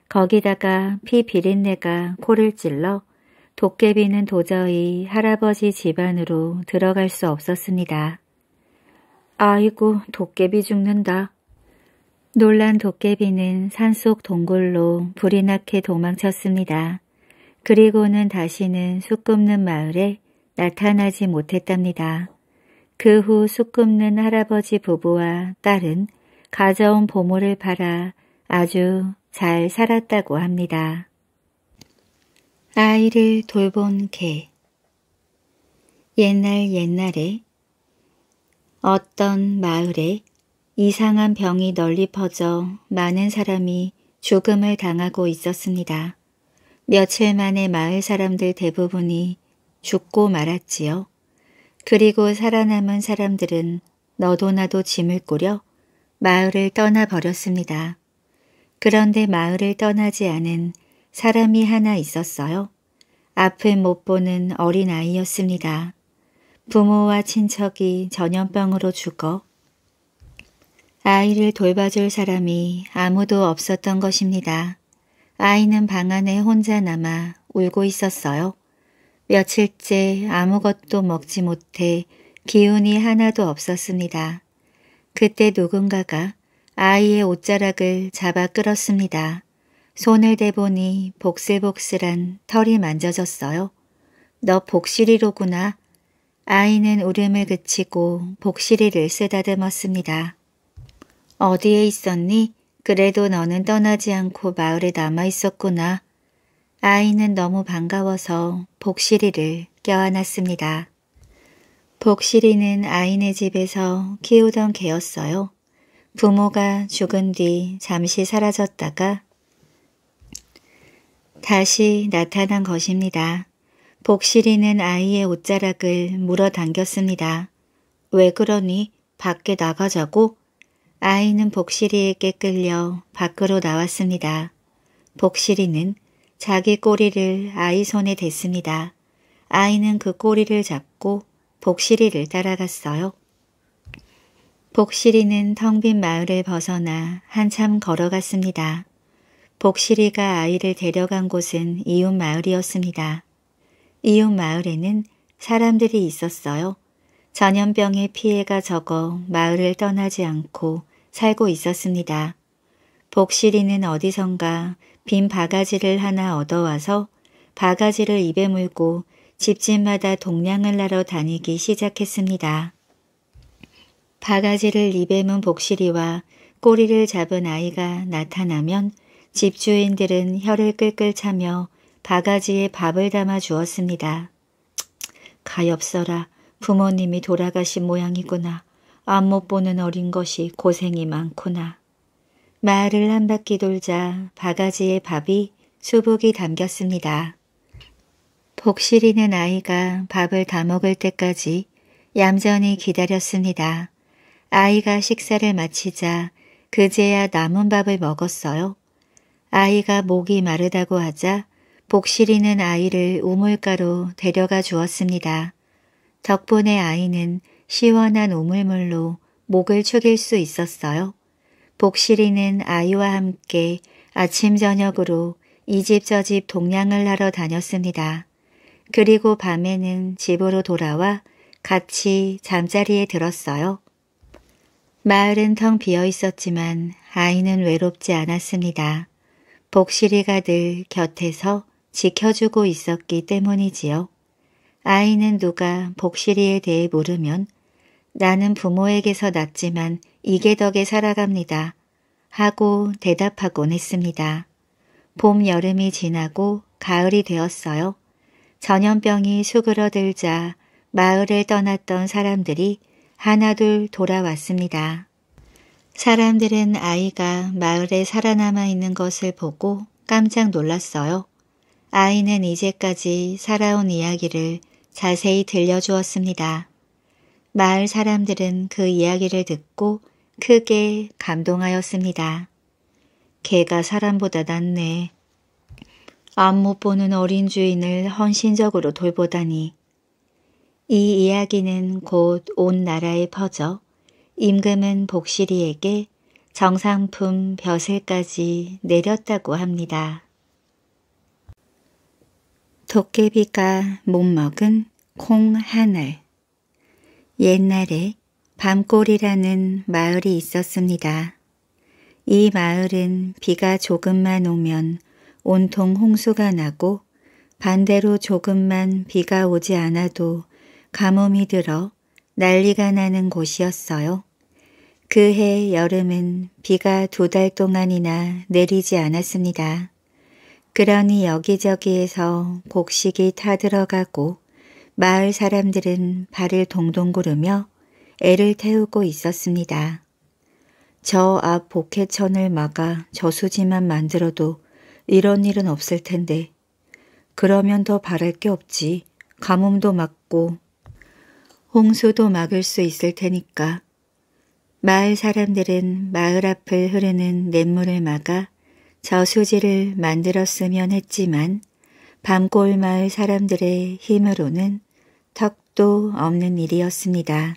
거기다가 피 비린내가 코를 찔러 도깨비는 도저히 할아버지 집 안으로 들어갈 수 없었습니다. 아이고 도깨비 죽는다. 놀란 도깨비는 산속 동굴로 불이 나게 도망쳤습니다. 그리고는 다시는 쑥 굽는 마을에 나타나지 못했답니다. 그후쑥 굽는 할아버지 부부와 딸은 가져온 보물을 팔아 아주 잘 살았다고 합니다. 아이를 돌본 개 옛날 옛날에 어떤 마을에 이상한 병이 널리 퍼져 많은 사람이 죽음을 당하고 있었습니다. 며칠 만에 마을 사람들 대부분이 죽고 말았지요. 그리고 살아남은 사람들은 너도 나도 짐을 꾸려 마을을 떠나버렸습니다. 그런데 마을을 떠나지 않은 사람이 하나 있었어요. 앞을 못 보는 어린아이였습니다. 부모와 친척이 전염병으로 죽어 아이를 돌봐줄 사람이 아무도 없었던 것입니다. 아이는 방 안에 혼자 남아 울고 있었어요. 며칠째 아무것도 먹지 못해 기운이 하나도 없었습니다. 그때 누군가가 아이의 옷자락을 잡아 끌었습니다. 손을 대보니 복슬복슬한 털이 만져졌어요. 너 복실이로구나. 아이는 울음을 그치고 복실이를 쓰다듬었습니다. 어디에 있었니? 그래도 너는 떠나지 않고 마을에 남아 있었구나. 아이는 너무 반가워서 복실이를 껴안았습니다. 복실이는 아이네 집에서 키우던 개였어요. 부모가 죽은 뒤 잠시 사라졌다가 다시 나타난 것입니다. 복실이는 아이의 옷자락을 물어 당겼습니다. 왜 그러니? 밖에 나가자고? 아이는 복실이에게 끌려 밖으로 나왔습니다. 복실이는 자기 꼬리를 아이 손에 댔습니다. 아이는 그 꼬리를 잡고 복실이를 따라갔어요. 복실이는 텅 빈 마을을 벗어나 한참 걸어갔습니다. 복실이가 아이를 데려간 곳은 이웃 마을이었습니다. 이웃 마을에는 사람들이 있었어요. 전염병의 피해가 적어 마을을 떠나지 않고 살고 있었습니다. 복실이는 어디선가 빈 바가지를 하나 얻어와서 바가지를 입에 물고 집집마다 동냥을 나러 다니기 시작했습니다. 바가지를 입에 문 복실이와 꼬리를 잡은 아이가 나타나면 집주인들은 혀를 끌끌 차며 바가지에 밥을 담아 주었습니다. 가엾어라. 부모님이 돌아가신 모양이구나. 앞못 보는 어린 것이 고생이 많구나. 마을을 한 바퀴 돌자 바가지에 밥이 수북이 담겼습니다. 복실이는 아이가 밥을 다 먹을 때까지 얌전히 기다렸습니다. 아이가 식사를 마치자 그제야 남은 밥을 먹었어요. 아이가 목이 마르다고 하자 복실이는 아이를 우물가로 데려가 주었습니다. 덕분에 아이는 시원한 우물물로 목을 축일 수 있었어요. 복실이는 아이와 함께 아침 저녁으로 이 집 저 집 동냥을 하러 다녔습니다. 그리고 밤에는 집으로 돌아와 같이 잠자리에 들었어요. 마을은 텅 비어 있었지만 아이는 외롭지 않았습니다. 복실이가 늘 곁에서 지켜주고 있었기 때문이지요. 아이는 누가 복실이에 대해 물으면 나는 부모에게서 낳지만 이계 덕에 살아갑니다. 하고 대답하곤 했습니다. 봄, 여름이 지나고 가을이 되었어요. 전염병이 수그러들자 마을을 떠났던 사람들이 하나둘 돌아왔습니다. 사람들은 아이가 마을에 살아남아 있는 것을 보고 깜짝 놀랐어요. 아이는 이제까지 살아온 이야기를 자세히 들려주었습니다. 마을 사람들은 그 이야기를 듣고 크게 감동하였습니다. 개가 사람보다 낫네. 앞못 보는 어린 주인을 헌신적으로 돌보다니. 이 이야기는 곧 온 나라에 퍼져 임금은 복실이에게 정상품 벼슬까지 내렸다고 합니다. 도깨비가 못 먹은 콩 하늘 옛날에 밤골이라는 마을이 있었습니다. 이 마을은 비가 조금만 오면 온통 홍수가 나고 반대로 조금만 비가 오지 않아도 가뭄이 들어 난리가 나는 곳이었어요. 그해 여름은 비가 두 달 동안이나 내리지 않았습니다. 그러니 여기저기에서 곡식이 타들어가고 마을 사람들은 발을 동동 구르며 애를 태우고 있었습니다. 저 앞 복해천을 막아 저수지만 만들어도 이런 일은 없을 텐데 그러면 더 바랄 게 없지. 가뭄도 막고 홍수도 막을 수 있을 테니까. 마을 사람들은 마을 앞을 흐르는 냇물을 막아 저수지를 만들었으면 했지만 밤골 마을 사람들의 힘으로는 턱도 없는 일이었습니다.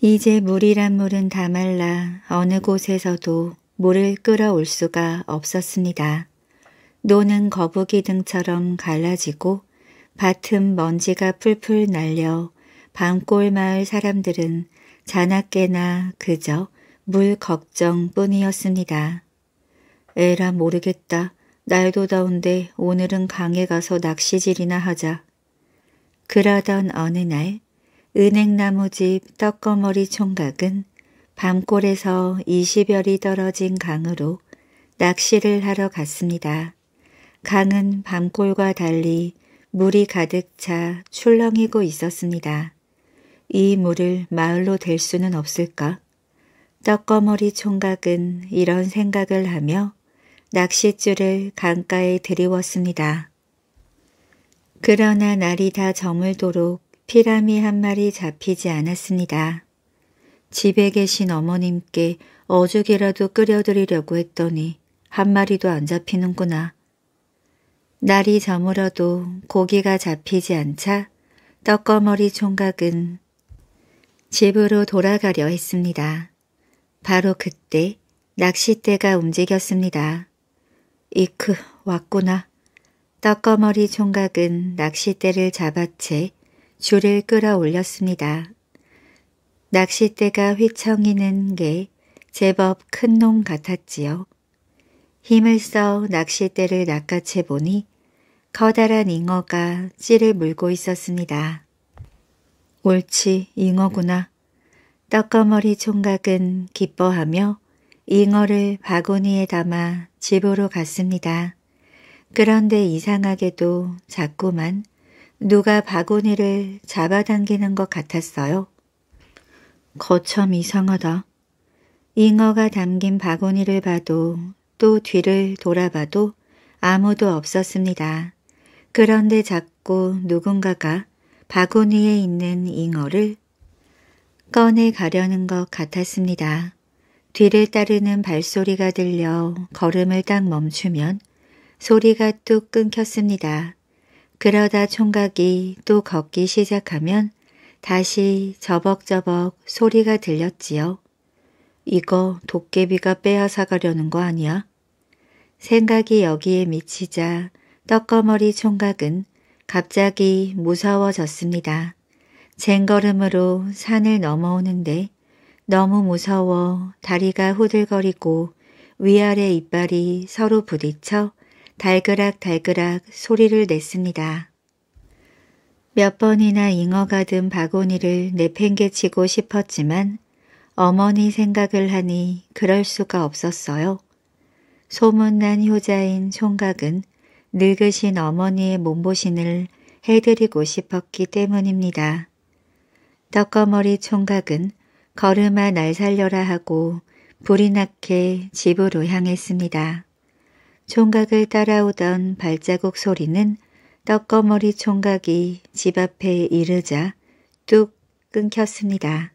이제 물이란 물은 다 말라 어느 곳에서도 물을 끌어올 수가 없었습니다. 노는 거북이 등처럼 갈라지고 밭은 먼지가 풀풀 날려 밤골 마을 사람들은 자나깨나 그저 물 걱정뿐이었습니다. 에라 모르겠다. 날도 더운데 오늘은 강에 가서 낚시질이나 하자. 그러던 어느 날 은행나무집 떡거머리 총각은 밤골에서 20여리 떨어진 강으로 낚시를 하러 갔습니다. 강은 밤골과 달리 물이 가득 차 출렁이고 있었습니다. 이 물을 마을로 댈 수는 없을까? 떡거머리 총각은 이런 생각을 하며 낚싯줄을 강가에 들이웠습니다. 그러나 날이 다 저물도록 피라미 한 마리 잡히지 않았습니다. 집에 계신 어머님께 어죽이라도 끓여드리려고 했더니 한 마리도 안 잡히는구나. 날이 저물어도 고기가 잡히지 않자 떡거머리 총각은 집으로 돌아가려 했습니다. 바로 그때 낚싯대가 움직였습니다. 이크 왔구나. 떡거머리 총각은 낚싯대를 잡아채 줄을 끌어올렸습니다. 낚싯대가 휘청이는 게 제법 큰 놈 같았지요. 힘을 써 낚싯대를 낚아채 보니 커다란 잉어가 찌를 물고 있었습니다. 옳지, 잉어구나. 떡거머리 총각은 기뻐하며 잉어를 바구니에 담아 집으로 갔습니다. 그런데 이상하게도 자꾸만 누가 바구니를 잡아당기는 것 같았어요. 거참 이상하다. 잉어가 담긴 바구니를 봐도 또 뒤를 돌아봐도 아무도 없었습니다. 그런데 자꾸 누군가가 바구니에 있는 잉어를 꺼내 가려는 것 같았습니다. 뒤를 따르는 발소리가 들려 걸음을 딱 멈추면 소리가 뚝 끊겼습니다. 그러다 총각이 또 걷기 시작하면 다시 저벅저벅 소리가 들렸지요. 이거 도깨비가 빼앗아 가려는 거 아니야? 생각이 여기에 미치자 떡거머리 총각은 갑자기 무서워졌습니다. 쟁걸음으로 산을 넘어오는데 너무 무서워 다리가 후들거리고 위아래 이빨이 서로 부딪혀 달그락달그락 소리를 냈습니다. 몇 번이나 잉어가 든 바구니를 내팽개치고 싶었지만 어머니 생각을 하니 그럴 수가 없었어요. 소문난 효자인 총각은 늙으신 어머니의 몸보신을 해드리고 싶었기 때문입니다. 떡거머리 총각은 걸음아 날 살려라 하고 불이 나게 집으로 향했습니다. 총각을 따라오던 발자국 소리는 떡거머리 총각이 집 앞에 이르자 뚝 끊겼습니다.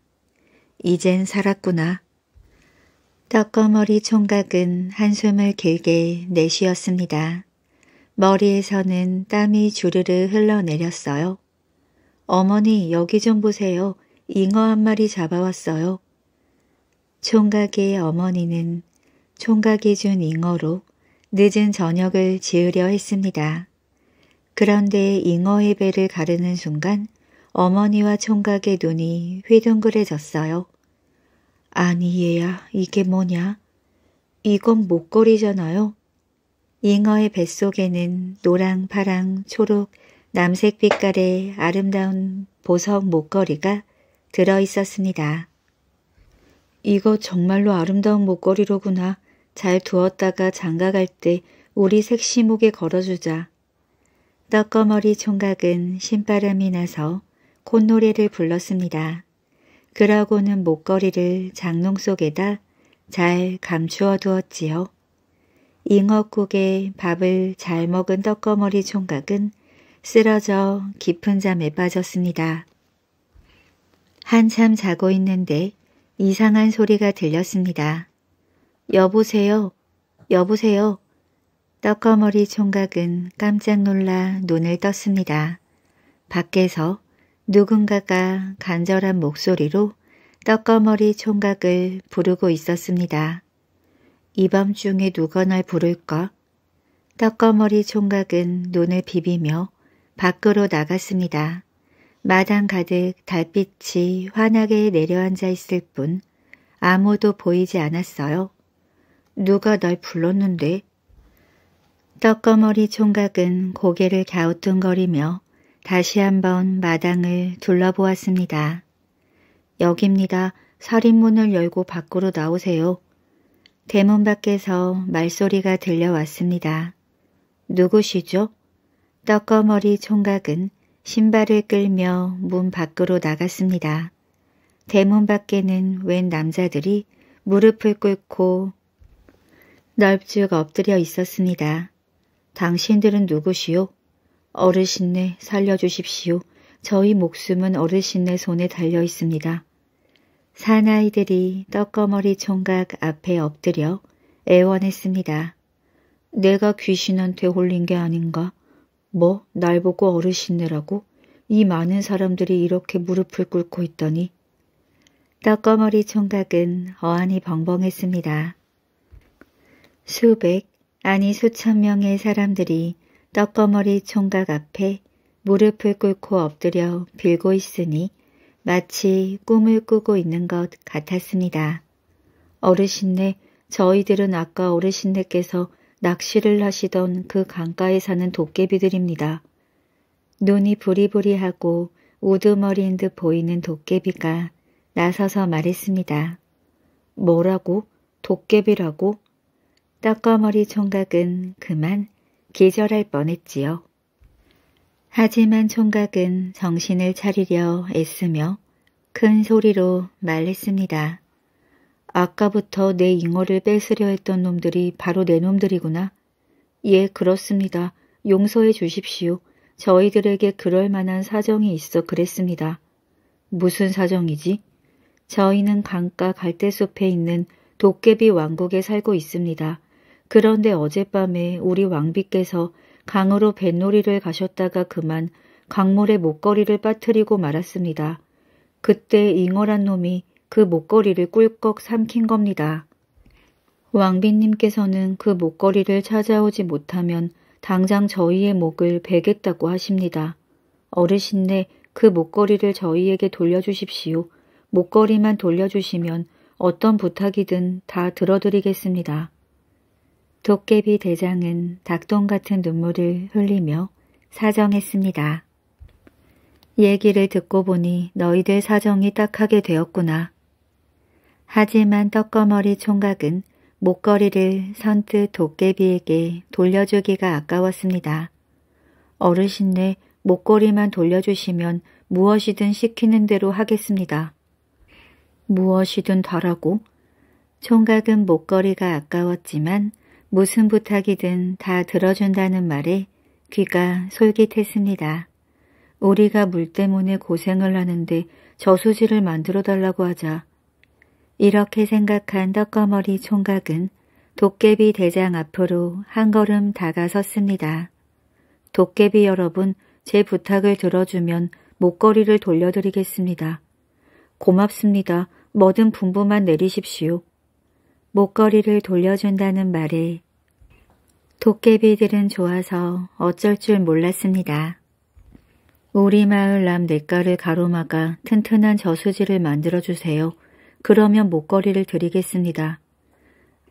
이젠 살았구나. 떡거머리 총각은 한숨을 길게 내쉬었습니다. 머리에서는 땀이 주르르 흘러내렸어요. 어머니 여기 좀 보세요. 잉어 한 마리 잡아왔어요. 총각의 어머니는 총각이 준 잉어로 늦은 저녁을 지으려 했습니다. 그런데 잉어의 배를 가르는 순간 어머니와 총각의 눈이 휘둥그레졌어요. 아니 얘야 이게 뭐냐? 이건 목걸이잖아요. 잉어의 뱃속에는 노랑, 파랑, 초록, 남색 빛깔의 아름다운 보석 목걸이가 들어 있었습니다. 이거 정말로 아름다운 목걸이로구나. 잘 두었다가 장가갈 때 우리 색시목에 걸어주자. 떡거머리 총각은 신바람이 나서 콧노래를 불렀습니다. 그러고는 목걸이를 장롱 속에다 잘 감추어 두었지요. 잉어국에 밥을 잘 먹은 떡거머리 총각은 쓰러져 깊은 잠에 빠졌습니다. 한참 자고 있는데 이상한 소리가 들렸습니다. 여보세요? 여보세요? 떡거머리 총각은 깜짝 놀라 눈을 떴습니다. 밖에서 누군가가 간절한 목소리로 떡거머리 총각을 부르고 있었습니다. 이 밤중에 누가 날 부를까? 떡거머리 총각은 눈을 비비며 밖으로 나갔습니다. 마당 가득 달빛이 환하게 내려앉아 있을 뿐 아무도 보이지 않았어요. 누가 날 불렀는데? 떡거머리 총각은 고개를 갸우뚱거리며 다시 한번 마당을 둘러보았습니다. 여기입니다. 살인문을 열고 밖으로 나오세요. 대문 밖에서 말소리가 들려왔습니다. 누구시죠? 떡거머리 총각은 신발을 끌며 문 밖으로 나갔습니다. 대문 밖에는 웬 남자들이 무릎을 꿇고 널쭉 엎드려 있었습니다. 당신들은 누구시오? 어르신네 살려주십시오. 저희 목숨은 어르신네 손에 달려 있습니다. 사나이들이 떡거머리 총각 앞에 엎드려 애원했습니다. 내가 귀신한테 홀린 게 아닌가? 뭐? 날 보고 어르신네라고? 이 많은 사람들이 이렇게 무릎을 꿇고 있더니 떡거머리 총각은 어안이 벙벙했습니다. 수백, 아니 수천 명의 사람들이 떡거머리 총각 앞에 무릎을 꿇고 엎드려 빌고 있으니 마치 꿈을 꾸고 있는 것 같았습니다. 어르신네, 저희들은 아까 어르신네께서 낚시를 하시던 그 강가에 사는 도깨비들입니다. 눈이 부리부리하고 우두머리인 듯 보이는 도깨비가 나서서 말했습니다. 뭐라고? 도깨비라고? 떡거머리 총각은 그만 기절할 뻔했지요. 하지만 총각은 정신을 차리려 애쓰며 큰 소리로 말했습니다. 아까부터 내 잉어를 뺏으려 했던 놈들이 바로 내 놈들이구나. 예, 그렇습니다. 용서해 주십시오. 저희들에게 그럴 만한 사정이 있어 그랬습니다. 무슨 사정이지? 저희는 강가 갈대숲에 있는 도깨비 왕국에 살고 있습니다. 그런데 어젯밤에 우리 왕비께서 강으로 뱃놀이를 가셨다가 그만 강물에 목걸이를 빠뜨리고 말았습니다. 그때 잉어란 놈이 그 목걸이를 꿀꺽 삼킨 겁니다. 왕비님께서는 그 목걸이를 찾아오지 못하면 당장 저희의 목을 베겠다고 하십니다. 어르신네 그 목걸이를 저희에게 돌려주십시오. 목걸이만 돌려주시면 어떤 부탁이든 다 들어드리겠습니다. 도깨비 대장은 닭똥 같은 눈물을 흘리며 사정했습니다. 얘기를 듣고 보니 너희들 사정이 딱하게 되었구나. 하지만 떡거머리 총각은 목걸이를 선뜻 도깨비에게 돌려주기가 아까웠습니다. 어르신네 목걸이만 돌려주시면 무엇이든 시키는 대로 하겠습니다. 무엇이든 다라고? 총각은 목걸이가 아까웠지만 무슨 부탁이든 다 들어준다는 말에 귀가 솔깃했습니다. 우리가 물 때문에 고생을 하는데 저수지를 만들어 달라고 하자 이렇게 생각한 떡거머리 총각은 도깨비 대장 앞으로 한 걸음 다가섰습니다. 도깨비 여러분, 제 부탁을 들어주면 목걸이를 돌려드리겠습니다. 고맙습니다. 뭐든 분부만 내리십시오. 목걸이를 돌려준다는 말에 도깨비들은 좋아서 어쩔 줄 몰랐습니다. 우리 마을 남 냇가를 가로막아 튼튼한 저수지를 만들어주세요. 그러면 목걸이를 드리겠습니다.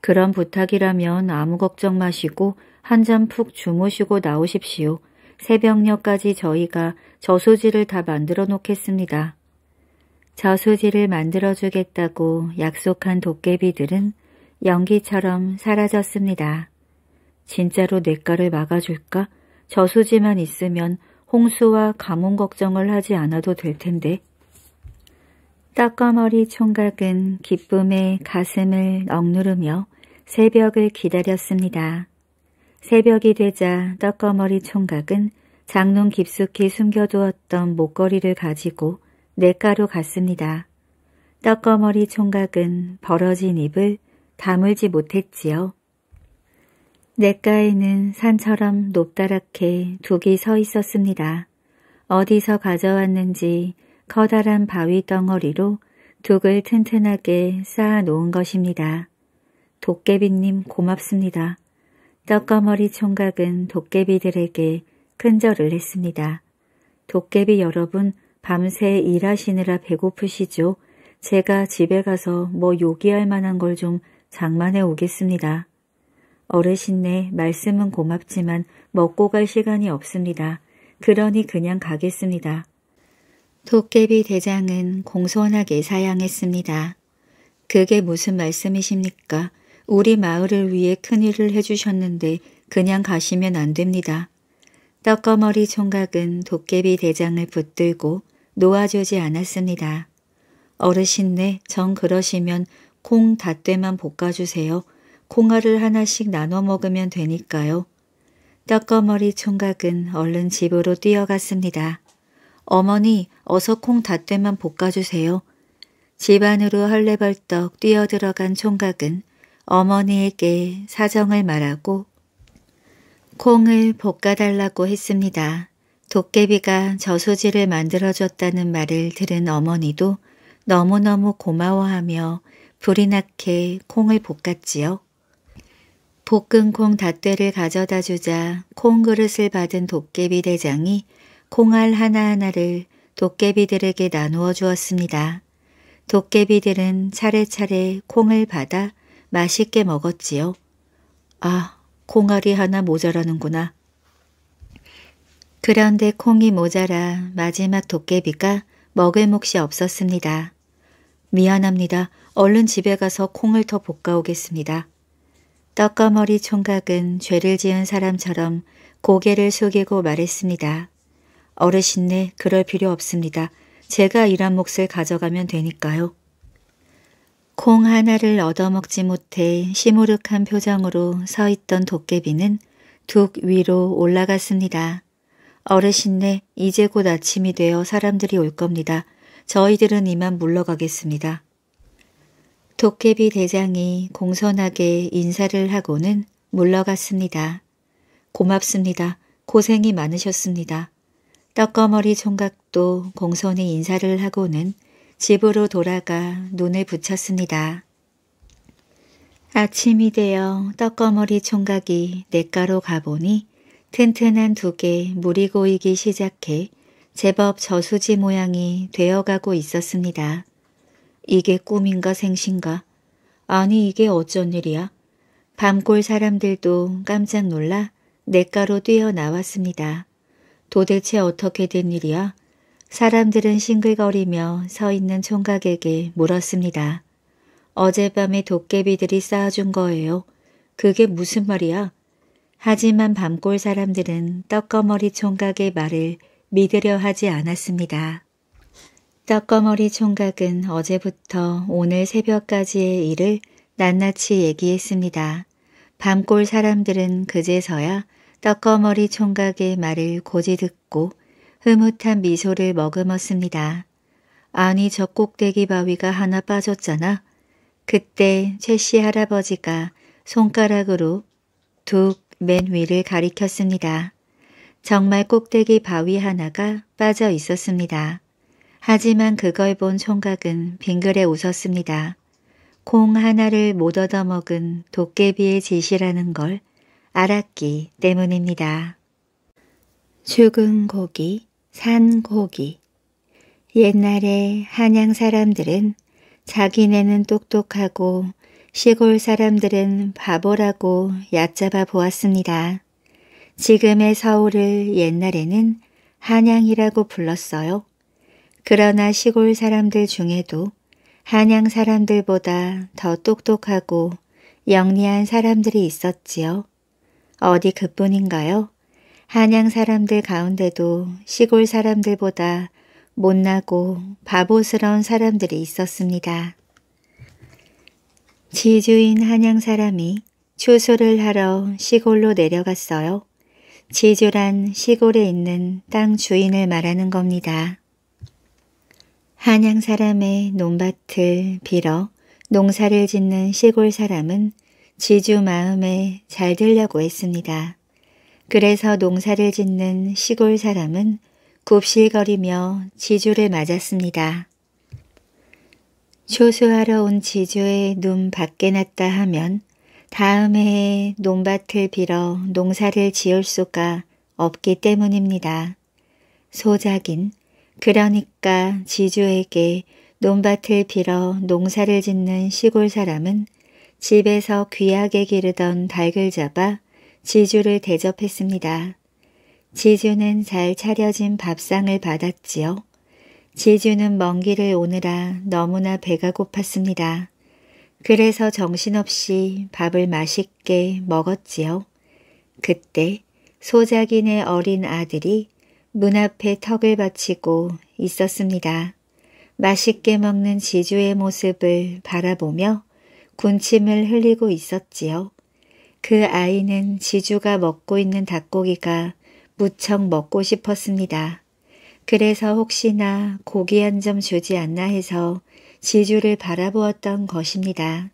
그런 부탁이라면 아무 걱정 마시고 한잠푹 주무시고 나오십시오. 새벽녘까지 저희가 저수지를 다 만들어 놓겠습니다. 저수지를 만들어주겠다고 약속한 도깨비들은 연기처럼 사라졌습니다. 진짜로 냇가를 막아줄까? 저수지만 있으면 홍수와 가뭄 걱정을 하지 않아도 될 텐데. 떡거머리 총각은 기쁨에 가슴을 억누르며 새벽을 기다렸습니다. 새벽이 되자 떡거머리 총각은 장롱 깊숙이 숨겨두었던 목걸이를 가지고 냇가로 갔습니다. 떡거머리 총각은 벌어진 입을 다물지 못했지요. 냇가에는 산처럼 높다랗게 둑이 서 있었습니다. 어디서 가져왔는지 커다란 바위 덩어리로 둑을 튼튼하게 쌓아 놓은 것입니다. 도깨비님 고맙습니다. 떡거머리 총각은 도깨비들에게 큰절을 했습니다. 도깨비 여러분 밤새 일하시느라 배고프시죠? 제가 집에 가서 뭐 요기할 만한 걸 좀 장만해 오겠습니다. 어르신네 말씀은 고맙지만 먹고 갈 시간이 없습니다. 그러니 그냥 가겠습니다. 도깨비 대장은 공손하게 사양했습니다. 그게 무슨 말씀이십니까? 우리 마을을 위해 큰일을 해주셨는데 그냥 가시면 안 됩니다. 떡거머리 총각은 도깨비 대장을 붙들고 놓아주지 않았습니다. 어르신네 정 그러시면 콩 닷대만 볶아주세요. 콩알을 하나씩 나눠 먹으면 되니까요. 떡거머리 총각은 얼른 집으로 뛰어갔습니다. 어머니 어서 콩 닷대만 볶아주세요. 집 안으로 헐레벌떡 뛰어들어간 총각은 어머니에게 사정을 말하고 콩을 볶아달라고 했습니다. 도깨비가 저수지를 만들어줬다는 말을 들은 어머니도 너무너무 고마워하며 나게 콩을 볶았지요. 볶은 콩 닷대를 가져다 주자 콩 그릇을 받은 도깨비 대장이 콩알 하나하나를 도깨비들에게 나누어 주었습니다. 도깨비들은 차례차례 콩을 받아 맛있게 먹었지요. 아, 콩알이 하나 모자라는구나. 그런데 콩이 모자라 마지막 도깨비가 먹을 몫이 없었습니다. 미안합니다. 얼른 집에 가서 콩을 더 볶아 오겠습니다. 떡거머리 총각은 죄를 지은 사람처럼 고개를 숙이고 말했습니다. 어르신네 그럴 필요 없습니다. 제가 일한 몫을 가져가면 되니까요. 콩 하나를 얻어먹지 못해 시무룩한 표정으로 서 있던 도깨비는 둑 위로 올라갔습니다. 어르신네 이제 곧 아침이 되어 사람들이 올 겁니다. 저희들은 이만 물러가겠습니다. 도깨비 대장이 공손하게 인사를 하고는 물러갔습니다. 고맙습니다. 고생이 많으셨습니다. 떡거머리 총각도 공손히 인사를 하고는 집으로 돌아가 눈을 붙였습니다. 아침이 되어 떡거머리 총각이 냇가로 가보니 튼튼한 두 개 물이 고이기 시작해 제법 저수지 모양이 되어가고 있었습니다. 이게 꿈인가 생신가? 아니 이게 어쩐 일이야? 밤골 사람들도 깜짝 놀라 냇가로 뛰어나왔습니다. 도대체 어떻게 된 일이야? 사람들은 싱글거리며 서 있는 총각에게 물었습니다. 어젯밤에 도깨비들이 쌓아준 거예요. 그게 무슨 말이야? 하지만 밤골 사람들은 떡거머리 총각의 말을 믿으려 하지 않았습니다. 떡거머리 총각은 어제부터 오늘 새벽까지의 일을 낱낱이 얘기했습니다. 밤골 사람들은 그제서야 떡거머리 총각의 말을 고지 듣고 흐뭇한 미소를 머금었습니다. 아니 저 꼭대기 바위가 하나 빠졌잖아. 그때 최씨 할아버지가 손가락으로 툭맨 위를 가리켰습니다. 정말 꼭대기 바위 하나가 빠져 있었습니다. 하지만 그걸 본 총각은 빙그레 웃었습니다. 콩 하나를 못 얻어먹은 도깨비의 짓이라는 걸 알았기 때문입니다. 죽은 고기, 산 고기 옛날에 한양 사람들은 자기네는 똑똑하고 시골 사람들은 바보라고 얕잡아 보았습니다. 지금의 서울을 옛날에는 한양이라고 불렀어요. 그러나 시골 사람들 중에도 한양 사람들보다 더 똑똑하고 영리한 사람들이 있었지요. 어디 그뿐인가요? 한양 사람들 가운데도 시골 사람들보다 못나고 바보스러운 사람들이 있었습니다. 지주인 한양 사람이 추수를 하러 시골로 내려갔어요. 지주란 시골에 있는 땅 주인을 말하는 겁니다. 한양 사람의 논밭을 빌어 농사를 짓는 시골 사람은 지주 마음에 잘 들려고 했습니다. 그래서 농사를 짓는 시골 사람은 굽실거리며 지주를 맞았습니다. 초수하러 온 지주의 눈 밖에 났다 하면 다음 해에 농밭을 빌어 농사를 지을 수가 없기 때문입니다. 소작인 그러니까 지주에게 논밭을 빌어 농사를 짓는 시골 사람은 집에서 귀하게 기르던 닭을 잡아 지주를 대접했습니다. 지주는 잘 차려진 밥상을 받았지요. 지주는 먼 길을 오느라 너무나 배가 고팠습니다. 그래서 정신없이 밥을 맛있게 먹었지요. 그때 소작인의 어린 아들이 문 앞에 턱을 받치고 있었습니다. 맛있게 먹는 지주의 모습을 바라보며 군침을 흘리고 있었지요. 그 아이는 지주가 먹고 있는 닭고기가 무척 먹고 싶었습니다. 그래서 혹시나 고기 한 점 주지 않나 해서 지주를 바라보았던 것입니다.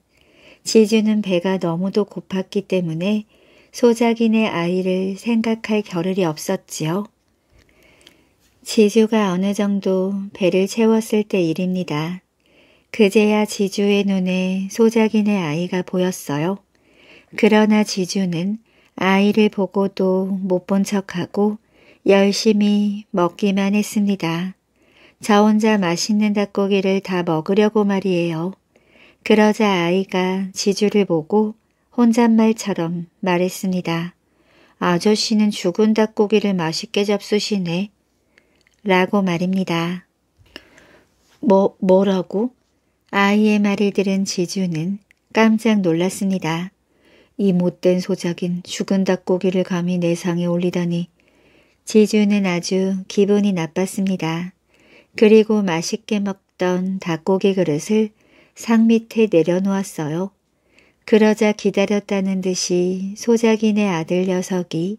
지주는 배가 너무도 고팠기 때문에 소작인의 아이를 생각할 겨를이 없었지요. 지주가 어느 정도 배를 채웠을 때 일입니다. 그제야 지주의 눈에 소작인의 아이가 보였어요. 그러나 지주는 아이를 보고도 못 본 척하고 열심히 먹기만 했습니다. 저 혼자 맛있는 닭고기를 다 먹으려고 말이에요. 그러자 아이가 지주를 보고 혼잣말처럼 말했습니다. 아저씨는 죽은 닭고기를 맛있게 잡수시네. 라고 말입니다. 뭐, 뭐라고? 아이의 말을 들은 지주는 깜짝 놀랐습니다. 이 못된 소작인 죽은 닭고기를 감히 내 상에 올리다니. 지주는 아주 기분이 나빴습니다. 그리고 맛있게 먹던 닭고기 그릇을 상 밑에 내려놓았어요. 그러자 기다렸다는 듯이 소작인의 아들 녀석이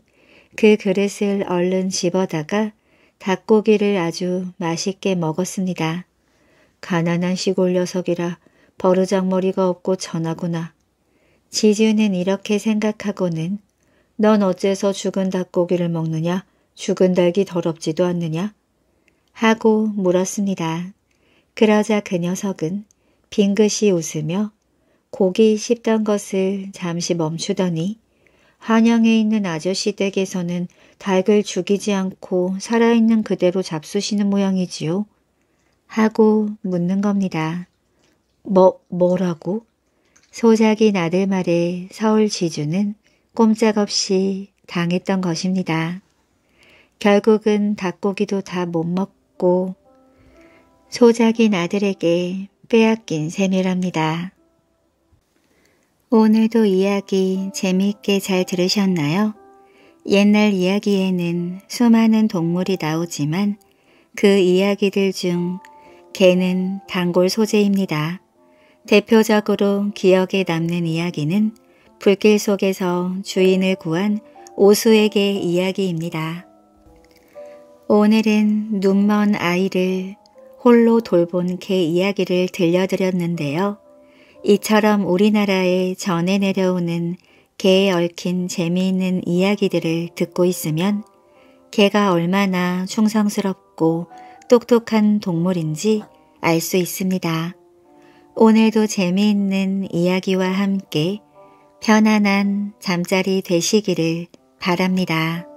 그 그릇을 얼른 집어다가 닭고기를 아주 맛있게 먹었습니다. 가난한 시골 녀석이라 버르장머리가 없고 전하구나. 지주는 이렇게 생각하고는 넌 어째서 죽은 닭고기를 먹느냐? 죽은 닭이 더럽지도 않느냐? 하고 물었습니다. 그러자 그 녀석은 빙긋이 웃으며 고기 씹던 것을 잠시 멈추더니 한양에 있는 아저씨 댁에서는 닭을 죽이지 않고 살아있는 그대로 잡수시는 모양이지요. 하고 묻는 겁니다. 뭐, 뭐라고? 소작이 나들 말에 서울 지주는 꼼짝없이 당했던 것입니다. 결국은 닭고기도 다 못 먹 고 소작인 아들에게 빼앗긴 셈이랍니다. 오늘도 이야기 재미있게 잘 들으셨나요? 옛날 이야기에는 수많은 동물이 나오지만 그 이야기들 중 개는 단골 소재입니다. 대표적으로 기억에 남는 이야기는 불길 속에서 주인을 구한 오수에게 이야기입니다. 오늘은 눈먼 아이를 홀로 돌본 개 이야기를 들려드렸는데요. 이처럼 우리나라에 전해 내려오는 개에 얽힌 재미있는 이야기들을 듣고 있으면 개가 얼마나 충성스럽고 똑똑한 동물인지 알 수 있습니다. 오늘도 재미있는 이야기와 함께 편안한 잠자리 되시기를 바랍니다.